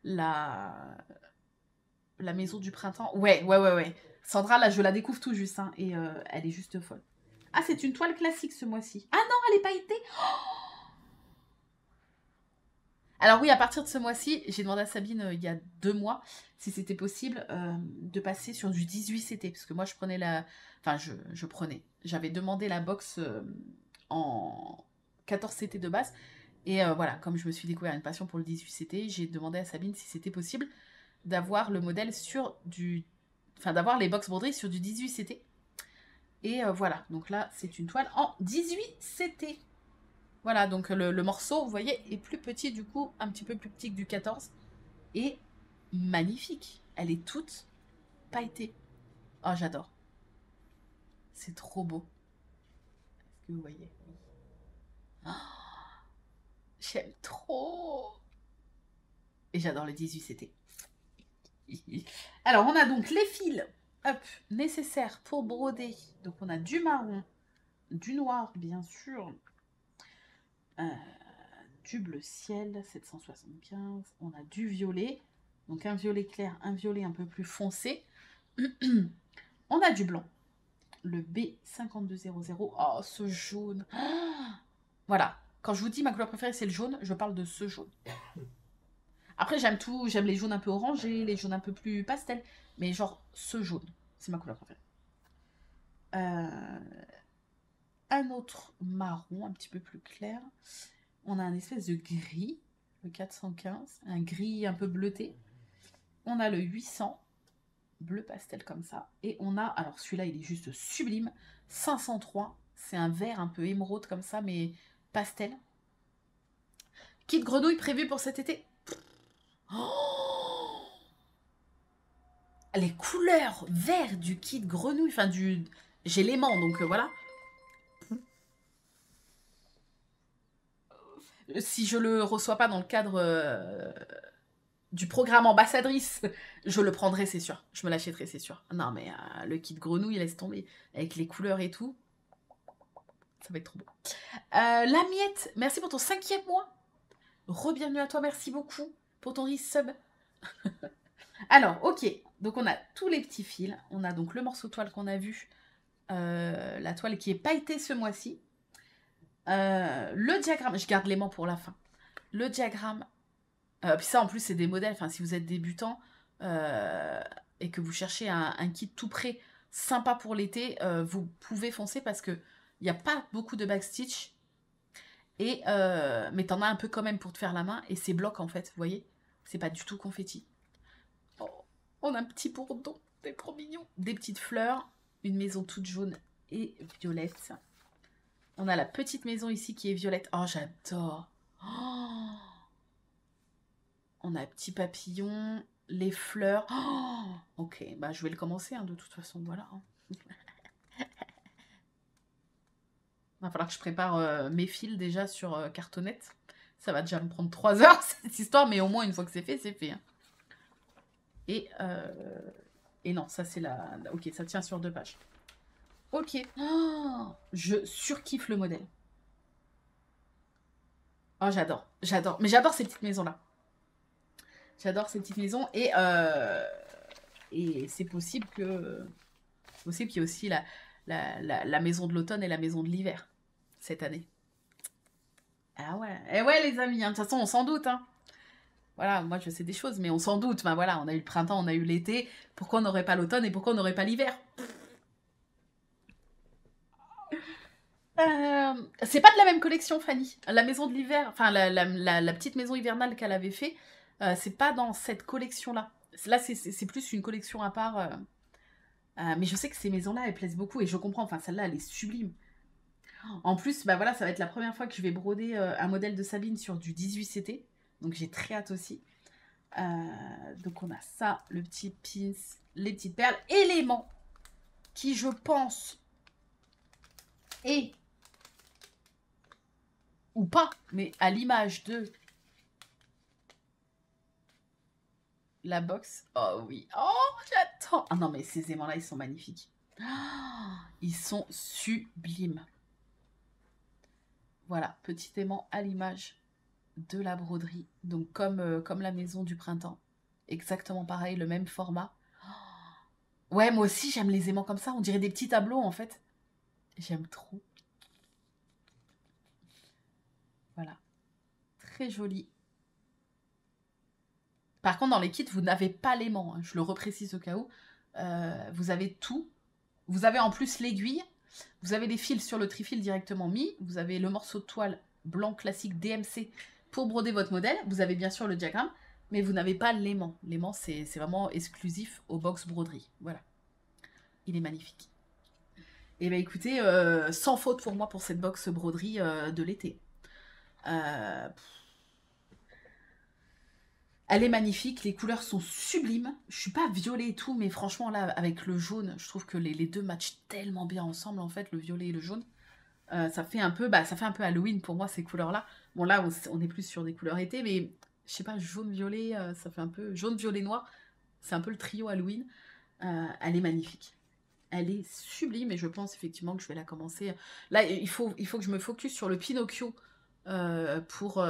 la, la maison du printemps. Ouais, ouais, ouais, ouais. Sandra, là, je la découvre tout juste, hein, et euh, elle est juste folle. Ah, c'est une toile classique ce mois-ci. Ah non, elle est pailletée oh [gasps] Alors oui, à partir de ce mois-ci, j'ai demandé à Sabine euh, il y a deux mois si c'était possible euh, de passer sur du 18 CT, parce que moi je prenais la... Enfin, je, je prenais. J'avais demandé la box en 14 CT de base, et voilà, comme je me suis découvert une passion pour le 18 CT, j'ai demandé à Sabine si c'était possible d'avoir le modèle sur du... Enfin, d'avoir les box broderies sur du 18 CT. Et euh, voilà, donc là, c'est une toile en 18 CT. Voilà, donc le, morceau, vous voyez, est plus petit du coup, un petit peu plus petit que du 14. Et magnifique. Elle est toute pailletée. Oh, j'adore. C'est trop beau. Est-ce que vous voyez? Oh, J'aime trop. Et j'adore le 18 CT. [laughs] Alors, on a donc les fils nécessaires pour broder. Donc, on a du marron, du noir, bien sûr, euh, du bleu ciel, 775. On a du violet, donc un violet clair, un violet un peu plus foncé. [clears throat] on a du blanc, le B5200. Oh, ce jaune. [gasps] voilà. Quand je vous dis ma couleur préférée, c'est le jaune, je parle de ce jaune. Après, j'aime tout, j'aime les jaunes un peu orangés, les jaunes un peu plus pastel, mais genre ce jaune, c'est ma couleur préférée. Euh, un autre marron, un petit peu plus clair. On a un espèce de gris, le 415, un gris un peu bleuté. On a le 800, bleu pastel comme ça. Et on a, alors celui-là, il est juste sublime, 503. C'est un vert un peu émeraude comme ça, mais pastel. Kit grenouille prévu pour cet été Oh les couleurs vert du kit grenouille, enfin du... J'ai l'aimant, donc euh, voilà. Si je le reçois pas dans le cadre euh, du programme ambassadrice, je le prendrai, c'est sûr. Je me l'achèterai, c'est sûr. Non, mais euh, le kit grenouille, laisse tomber. Avec les couleurs et tout. Ça va être trop beau. la miette, merci pour ton cinquième mois. Re-bienvenue à toi, merci beaucoup pour ton sub. [laughs] Alors, ok, donc on a tous les petits fils. On a donc le morceau de toile qu'on a vu, euh, la toile qui est pailletée ce mois-ci. Euh, le diagramme, je garde l'aimant pour la fin. Le diagramme, euh, puis ça en plus c'est des modèles, enfin si vous êtes débutant et que vous cherchez un, kit tout prêt, sympa pour l'été, vous pouvez foncer parce que il n'y a pas beaucoup de backstitch. Et, mais t'en as un peu quand même pour te faire la main. Et c'est bloc en fait, vous voyez C'est pas du tout confetti. Oh, on a un petit bourdon, c'est trop. Des petites fleurs, une maison toute jaune et violette. On a la petite maison ici qui est violette. Oh, j'adore. Oh on a un petit papillon, les fleurs. Oh ok, bah je vais le commencer hein, de toute façon, voilà. Hein. Il [laughs] va falloir que je prépare euh, mes fils déjà sur euh, cartonnette. Ça va déjà me prendre 3 [laughs] heures cette histoire, mais au moins une fois que c'est fait, c'est fait. Hein. Et, euh, et non, ça c'est la... Ok, ça tient sur deux pages. Ok. Oh, je surkiffe le modèle. Oh, j'adore. J'adore. Mais j'adore ces petites maisons-là. J'adore ces petites maisons. Et, et c'est possible que... C'est possible qu'il y ait aussi la, la, maison de l'automne et la maison de l'hiver cette année. Ah ouais, eh ouais les amis, hein, de toute façon on s'en doute. Hein. Voilà, moi je sais des choses, mais on s'en doute. Voilà, on a eu le printemps, on a eu l'été. Pourquoi on n'aurait pas l'automne et pourquoi on n'aurait pas l'hiver? Euh, C'est pas de la même collection, Fanny. La maison de l'hiver, enfin la, petite maison hivernale qu'elle avait fait, euh, c'est pas dans cette collection-là. Là, c'est plus une collection à part. Euh, mais je sais que ces maisons-là, elles plaisent beaucoup et je comprends. Enfin, celle-là, elle est sublime. En plus, bah voilà, ça va être la première fois que je vais broder euh, un modèle de Sabine sur du 18CT. Donc j'ai très hâte aussi. Euh, donc on a ça, le petit pins, les petites perles, éléments qui je pense est ou pas, mais à l'image de La box. Oh oui. Oh, j'attends. Ah non, mais ces aimants-là, ils sont magnifiques. [gasps] ils sont sublimes. Voilà, petit aimant à l'image de la broderie. Donc comme, euh, comme la maison du printemps. Exactement pareil, le même format. [gasps] Ouais, moi aussi, j'aime les aimants comme ça. On dirait des petits tableaux, en fait. J'aime trop. Voilà. Très joli. Par contre, dans les kits, vous n'avez pas l'aimant. Hein. Je le reprécise au cas où. Euh, vous avez tout. Vous avez en plus l'aiguille. Vous avez les fils sur le trifil directement mis. Vous avez le morceau de toile blanc classique DMC pour broder votre modèle. Vous avez bien sûr le diagramme, mais vous n'avez pas l'aimant. L'aimant, c'est vraiment exclusif au box broderie. Voilà. Il est magnifique. Eh bien écoutez, euh, sans faute pour moi pour cette box broderie euh, de l'été. Euh, elle est magnifique, les couleurs sont sublimes. Je suis pas violet et tout, mais franchement là, avec le jaune, je trouve que les, deux matchent tellement bien ensemble en fait, le violet et le jaune. Euh, ça fait un peu, bah, ça fait un peu Halloween pour moi ces couleurs-là. Bon là, on, est plus sur des couleurs été, mais je sais pas, jaune violet, euh, ça fait un peu jaune violet noir. C'est un peu le trio Halloween. Euh, elle est magnifique. Elle est sublime et je pense effectivement que je vais la commencer. Là, il faut, il faut que je me focus sur le Pinocchio pour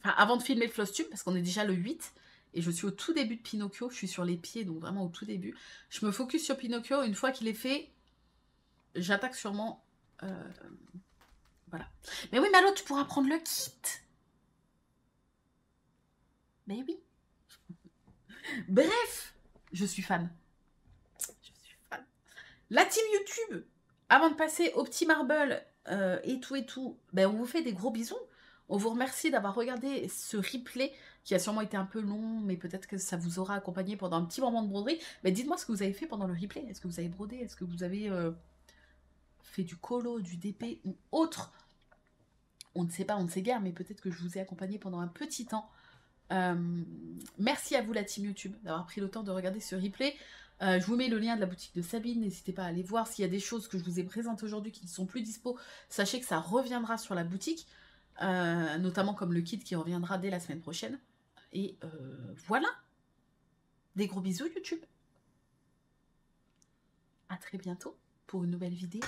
enfin, avant de filmer le tube parce qu'on est déjà le 8, et je suis au tout début de Pinocchio, je suis sur les pieds, donc vraiment au tout début. Je me focus sur Pinocchio, une fois qu'il est fait, j'attaque sûrement... Euh, voilà. Mais oui, Malo, tu pourras prendre le kit Mais oui [laughs] Bref, je suis fan. Je suis fan. La team YouTube avant de passer au petit marble euh, et tout et tout, ben, on vous fait des gros bisous. On vous remercie d'avoir regardé ce replay qui a sûrement été un peu long, mais peut-être que ça vous aura accompagné pendant un petit moment de broderie. Mais dites-moi ce que vous avez fait pendant le replay. Est-ce que vous avez brodé? Est-ce que vous avez euh, fait du colo, du DP ou autre? On ne sait pas, on ne sait guère, mais peut-être que je vous ai accompagné pendant un petit temps. Euh, merci à vous la team YouTube d'avoir pris le temps de regarder ce replay. Euh, je vous mets le lien de la boutique de Sabine, n'hésitez pas à aller voir. S'il y a des choses que je vous ai présentées aujourd'hui qui ne sont plus dispo, sachez que ça reviendra sur la boutique, euh, notamment comme le kit qui reviendra dès la semaine prochaine. Et euh, voilà. Des gros bisous YouTube. À très bientôt pour une nouvelle vidéo.